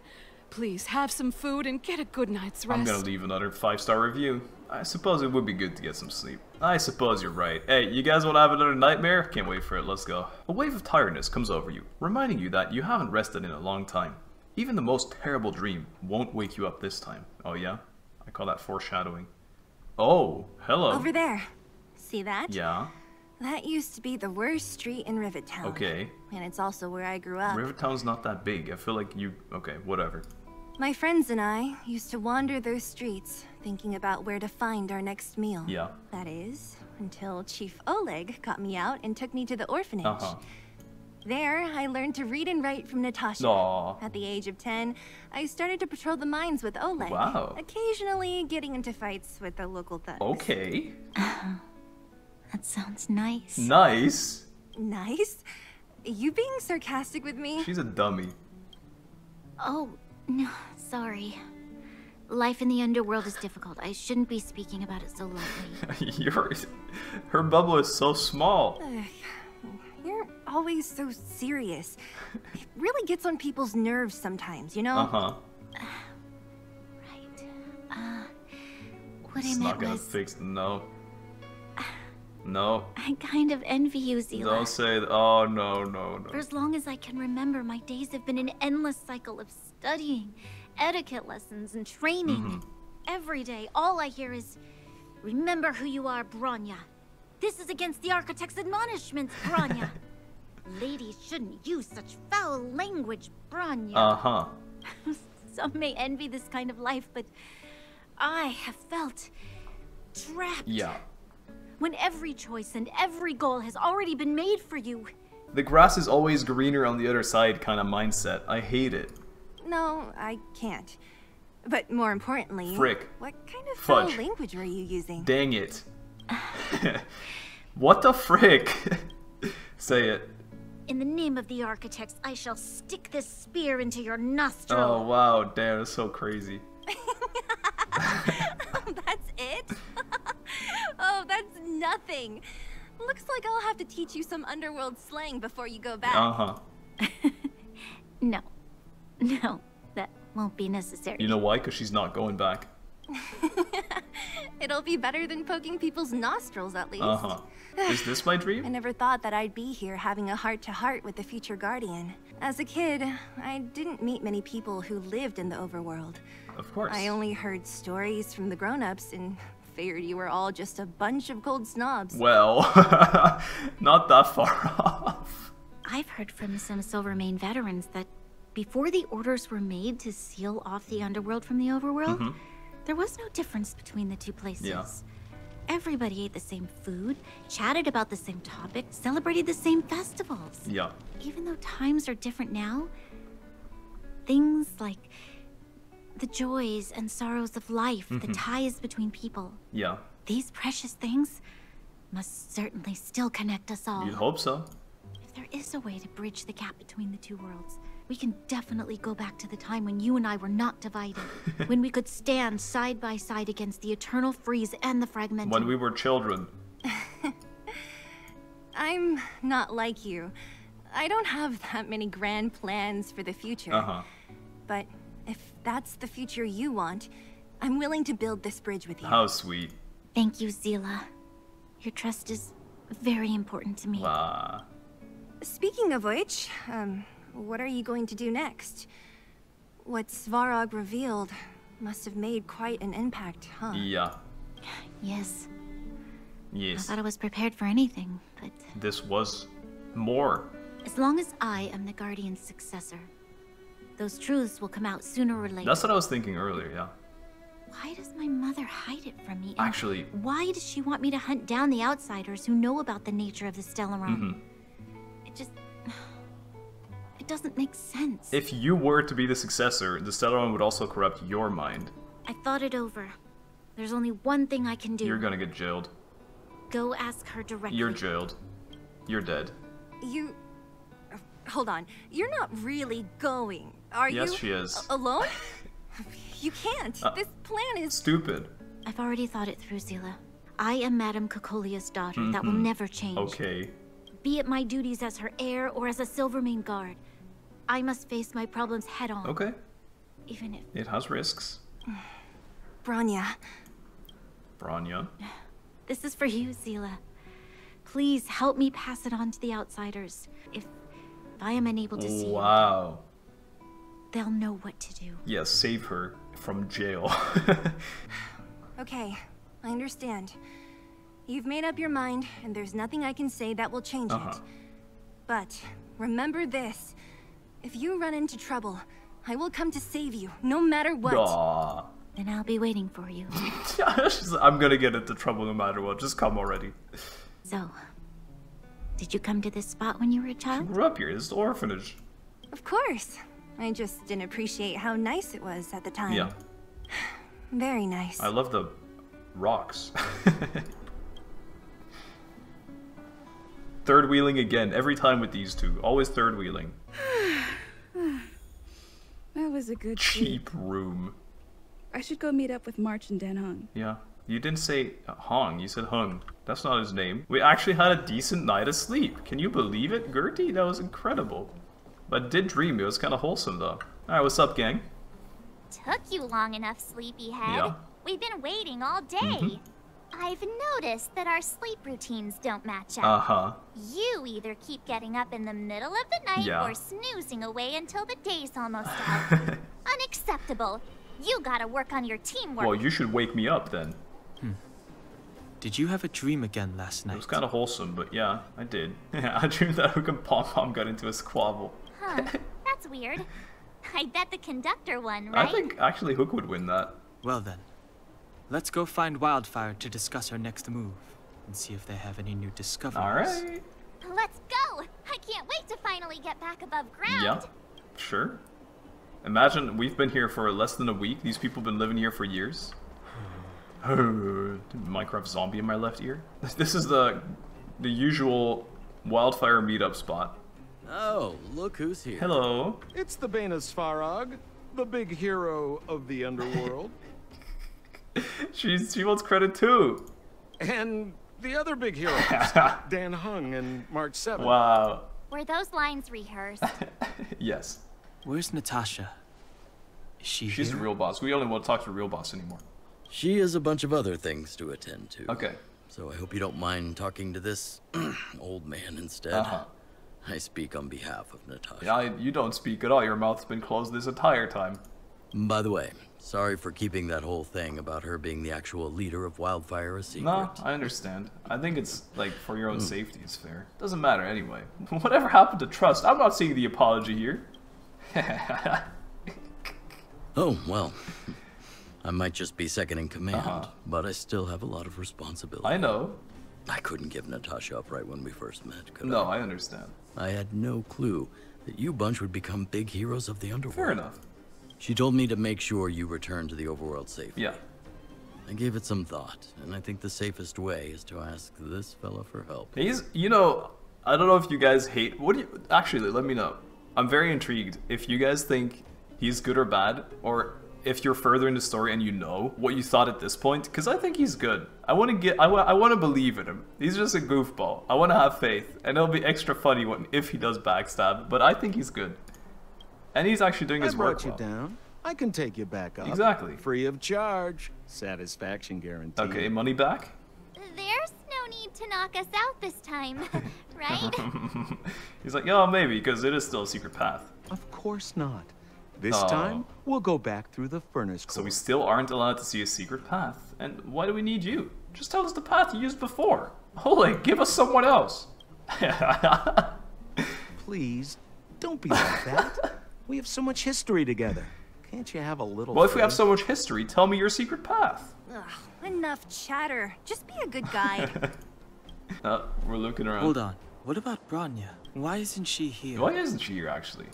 Please have some food and get a good night's rest. I'm gonna leave another five-star review. I suppose it would be good to get some sleep. I suppose you're right. Hey, you guys want to have another nightmare? Can't wait for it, let's go. A wave of tiredness comes over you, reminding you that you haven't rested in a long time. Even the most terrible dream won't wake you up this time. Oh yeah? I call that foreshadowing. Oh, hello. Over there. See that? Yeah, That used to be the worst street in Rivet Town. okay. And it's also where I grew up. Rivertown's not that big. I feel like you... Okay, whatever. My friends and I used to wander those streets, thinking about where to find our next meal. Yeah. That is, until Chief Oleg got me out and took me to the orphanage. Uh-huh. There, I learned to read and write from Natasha. Aw. At the age of 10, I started to patrol the mines with Oleg. Wow. Occasionally getting into fights with the local thugs. Okay. That sounds nice. Nice. Nice? You being sarcastic with me? She's a dummy. Oh, no, sorry. Life in the underworld is difficult. I shouldn't be speaking about it so lightly. Your... Her bubble is so small. Ugh, You're always so serious. It really gets on people's nerves sometimes, you know? Uh-huh. Right. Uh, What I It's meant not gonna was, fix. No. No. I kind of envy you, Seele. Don't say. Th- oh no no no. For as long as I can remember, my days have been an endless cycle of studying, etiquette lessons, and training. Mhm. Every day, all I hear is, Remember who you are, Bronya. This is against the Architect's admonishments, Bronya. Ladies shouldn't use such foul language, Bronya. Uh huh. Some may envy this kind of life, but I have felt trapped Yeah. when every choice and every goal has already been made for you. The grass is always greener on the other side kind of mindset. I hate it. No, I can't. But more importantly, Frick. what kind of foul language were you using? Dang it. what the frick? Say it. In the name of the Architects, I shall stick this spear into your nostril. Oh wow, damn, that's so crazy. that's it? oh, that's nothing. Looks like I'll have to teach you some underworld slang before you go back. Uh huh. No. No, that won't be necessary. You know why? Because she's not going back. It'll be better than poking people's nostrils, at least. Uh huh. Is this my dream? I never thought that I'd be here having a heart to heart with the future Guardian. As a kid, I didn't meet many people who lived in the overworld. Of course. I only heard stories from the grown ups and figured you were all just a bunch of cold snobs. Well, not that far off. I've heard from some Silvermane veterans that before the orders were made to seal off the underworld from the overworld, Mhm. there was no difference between the two places. Yeah. Everybody ate the same food, chatted about the same topics, celebrated the same festivals. Yeah. Even though times are different now, things like the joys and sorrows of life, the Mhm. ties between people, Yeah. these precious things must certainly still connect us all. You'd hope so. If there is a way to bridge the gap between the two worlds, we can definitely go back to the time when you and I were not divided, when we could stand side by side against the eternal freeze and the fragmented. When we were children. I'm not like you. I don't have that many grand plans for the future. Uh huh. But if that's the future you want, I'm willing to build this bridge with you. How sweet. Thank you, Seele. Your trust is very important to me. Wow. Speaking of which, um, what are you going to do next? What Svarog revealed must have made quite an impact, huh? Yeah. Yes. Yes. I thought I was prepared for anything, but This was more. as long as I am the Guardian's successor, those truths will come out sooner or later. That's what I was thinking earlier, yeah. Why does my mother hide it from me? And Actually- why does she want me to hunt down the outsiders who know about the nature of the Stellaron? Mhm. It just. It doesn't make sense. If you were to be the successor, the Stellaron would also corrupt your mind. I thought it over. There's only one thing I can do. You're gonna get jailed. Go ask her directly. You're jailed. You're dead. You. Hold on. You're not really going, are you? Yes, she is. A- alone? you can't. Uh, this plan is. Stupid. I've already thought it through, Seele. I am Madame Cocolia's daughter. That will Mhm. never change. Okay. Be it my duties as her heir or as a Silvermane guard. I must face my problems head on. Okay. Even if It has risks. Bronya. Bronya. this is for you, Seele. Please help me pass it on to the outsiders. If, if I am unable to see Wow. it, they'll know what to do. Yes, save her from jail. Okay, I understand. You've made up your mind, and there's nothing I can say that will change Uh-huh. it. But remember this if you run into trouble, I will come to save you, no matter what. Aw. Then I'll be waiting for you. I'm gonna get into trouble no matter what. Just come already. so, did you come to this spot when you were a child? Grew up here. This is the orphanage. Of course. I just didn't appreciate how nice it was at the time. Yeah. Very nice. I love the rocks. third wheeling again. Every time with these two. Always third wheeling. That was a good sleep. Cheap room. I should go meet up with March and Dan Hung. Yeah. You didn't say uh, Hong, you said Hung. That's not his name. We actually had a decent night of sleep. Can you believe it, Gertie? That was incredible. But did dream. It was kind of wholesome, though. Alright, what's up, gang? Took you long enough, sleepyhead. Yeah. We've been waiting all day. Mhm. I've noticed that our sleep routines don't match up. Uh-huh. You either keep getting up in the middle of the night Yeah. or snoozing away until the day's almost out. Unacceptable. You gotta work on your teamwork. Well, you should wake me up then. Hmm. Did you have a dream again last night? It was kind of wholesome, but yeah, I did. I dreamed that Hook and Pom Pom got into a squabble. Huh, that's weird. I bet the conductor won, right? I think actually Hook would win that. Well then, let's go find Wildfire to discuss our next move and see if they have any new discoveries. Alright. Let's go! I can't wait to finally get back above ground. Yeah, sure. Imagine we've been here for less than a week. These people have been living here for years. Minecraft zombie in my left ear. This is the the usual wildfire meetup spot. Oh, look who's here. Hello. It's the Bane of Svarog, the big hero of the underworld. She's she wants credit too. and the other big heroes, Dan Hung and March 7. Wow. Were those lines rehearsed? Yes. Where's Natasha? Is she She's here? the real boss. We only want to talk to the real boss anymore. She has a bunch of other things to attend to. Okay. So I hope you don't mind talking to this old man instead. Uh-huh. I speak on behalf of Natasha. Yeah, I, you don't speak at all. Your mouth's been closed this entire time. By the way, sorry for keeping that whole thing about her being the actual leader of Wildfire a secret. No, I understand. I think it's like for your own Hmm. safety is fair. Doesn't matter anyway. Whatever happened to trust? I'm not seeing the apology here. Oh, well. I might just be second in command, Uh-huh. but I still have a lot of responsibility. I know. I couldn't give Natasha up right when we first met, could No, I? I understand. I had no clue that you bunch would become big heroes of the underworld. Fair enough. She told me to make sure you return to the overworld safely. Yeah. I gave it some thought, and I think the safest way is to ask this fella for help. He's, you know, I don't know if you guys hate. What do you actually? Let me know. I'm very intrigued if you guys think he's good or bad, or if you're further in the story and you know what you thought at this point. Because I think he's good. I want to get. I, wa- I want to believe in him. He's just a goofball. I want to have faith, and it'll be extra funny when if he does backstab. But I think he's good, and he's actually doing I his work brought you well. down. I can take you back up. Exactly. Free of charge. Satisfaction guarantee. Okay, money back. There's no need to knock us out this time, right? he's like, yeah, maybe, because it is still a secret path. Of course not. This Oh. time, we'll go back through the furnace So we still aren't allowed to see a secret path. And why do we need you? Just tell us the path you used before. Holy, give us someone else. Please, don't be like that. We have so much history together. Can't you have a little well, if we have so much history, tell me your secret path. Ugh, enough chatter. Just be a good guide. Uh, we're looking around. Hold on. What about Bronya? Why isn't she here? Why isn't she here, actually?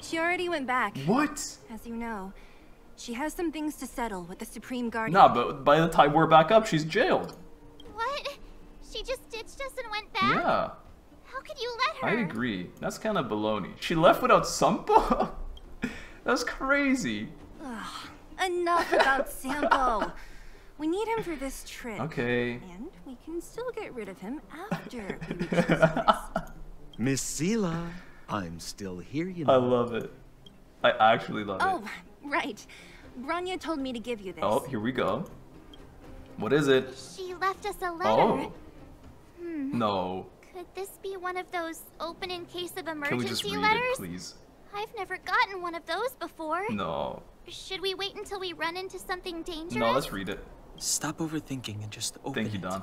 she already went back. What? As you know, she has some things to settle with the Supreme Guardian. Nah, but by the time we're back up, she's jailed. what? She just ditched us and went back? Yeah, How could you let I agree. That's kind of baloney. She left without Sampo? That's crazy. Ugh, enough about Sampo. We need him for this trip. Okay. And we can still get rid of him after we reach the. Miss Seele, I'm still here, you know. I love it. I actually love Oh, it. Oh, right. Bronya told me to give you this. Oh, here we go. What is it? She left us a letter. Oh, Hmm. no. Could this be one of those open in case of emergency Can we just read letters? it, please? I've never gotten one of those before. No. Should we wait until we run into something dangerous? No, let's read it. Stop overthinking and just open Thank you, it. Don.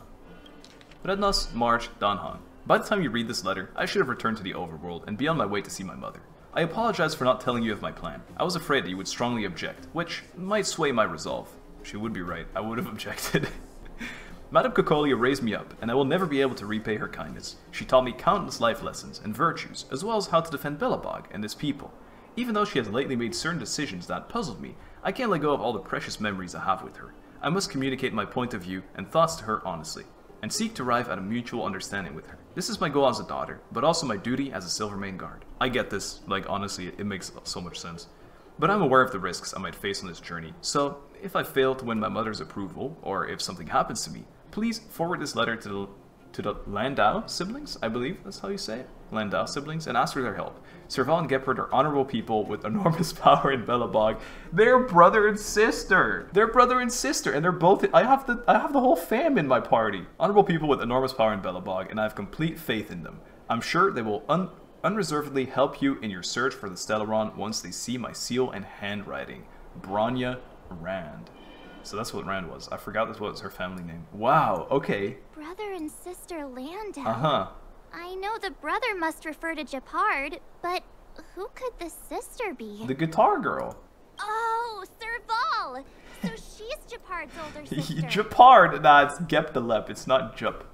Rednas, March, Dan Heng. By the time you read this letter, I should have returned to the overworld and be on my way to see my mother. I apologize for not telling you of my plan. I was afraid that you would strongly object, which might sway my resolve. She would be right, I would have objected. Madame Cocolia raised me up, and I will never be able to repay her kindness. She taught me countless life lessons and virtues, as well as how to defend Belobog and his people. Even though she has lately made certain decisions that puzzled me, I can't let go of all the precious memories I have with her. I must communicate my point of view and thoughts to her honestly, and seek to arrive at a mutual understanding with her. This is my goal as a daughter, but also my duty as a Silvermane guard. I get this, like honestly, it makes so much sense. But I'm aware of the risks I might face on this journey, so if I fail to win my mother's approval, or if something happens to me, please forward this letter to the to the Landau siblings, I believe that's how you say it. Landau siblings, and ask for their help. Serval and Gepard are honorable people with enormous power in Belobog. They're brother and sister. They're brother and sister, and they're both. I have the I have the whole fam in my party. Honorable people with enormous power in Belobog, and I have complete faith in them. I'm sure they will un unreservedly help you in your search for the Stellaron once they see my seal and handwriting. Bronya Rand. So that's what Rand was. I forgot this was her family name. Wow, okay. Brother and sister Landau. Uh-huh. I know the brother must refer to Gepard, but who could the sister be? The guitar girl. Oh, Serval! So she's Gepard's older sister. Gepard! Nah, it's Gepdalep, it's not Jup.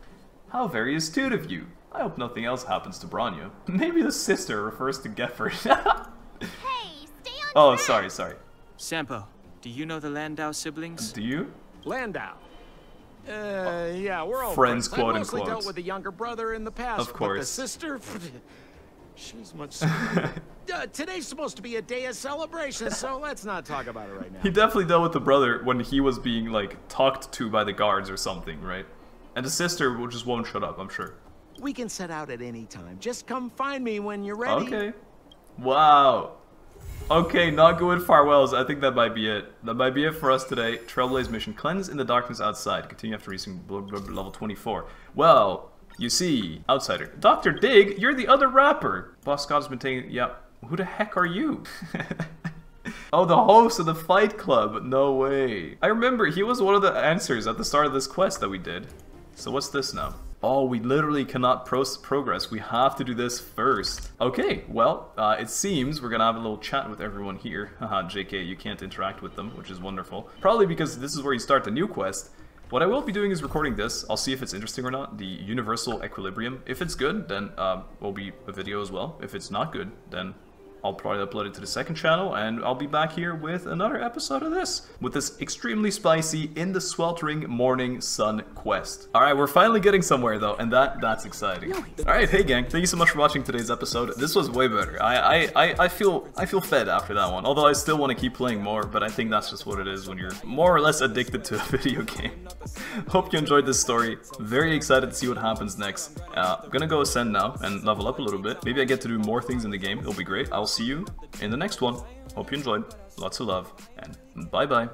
How very astute of you. I hope nothing else happens to Bronya. Maybe the sister refers to Gefford. hey, stay on Oh, track. sorry, sorry. Sampo, do you know the Landau siblings? Do you? Landau. Uh, yeah, we're all Friends, friends. quote, I mostly unquote. dealt with the younger brother in the past. Of But the sister, she's much. sweeter. uh, today's supposed to be a day of celebration, so let's not talk about it right now. He definitely dealt with the brother when he was being, like, talked to by the guards or something, right? And the sister will just won't shut up, I'm sure. We can set out at any time. Just come find me when you're ready. Okay. Wow. Okay, not good farewells. I think that might be it. That might be it for us today. Trailblaze mission. Cleanse in the darkness outside. Continue after reaching level 24. Well, you see, outsider. Dr. Dig, you're the other rapper. Boss Scott has been taking... Yeah, who the heck are you? oh, the host of the Fight Club. No way. I remember, he was one of the answers at the start of this quest that we did. So what's this now? Oh, we literally cannot pro progress. We have to do this first. Okay, well, uh, it seems we're gonna have a little chat with everyone here. Haha, JK, you can't interact with them, which is wonderful. Probably because this is where you start the new quest. What I will be doing is recording this. I'll see if it's interesting or not. The Universal Equilibrium. If it's good, then uh, will be a video as well. If it's not good, then I'll probably upload it to the second channel, and I'll be back here with another episode of this, with this extremely spicy In the Sweltering Morning Sun quest. Alright, we're finally getting somewhere though, and that that's exciting. Alright, hey gang, thank you so much for watching today's episode. This was way better. I I, I, I feel I feel fed after that one, although I still want to keep playing more, but I think that's just what it is when you're more or less addicted to a video game. Hope you enjoyed this story. Very excited to see what happens next. Uh, I'm gonna go ascend now and level up a little bit. Maybe I get to do more things in the game. It'll be great. I'll see you in the next one. Hope you enjoyed. Lots of love and bye bye.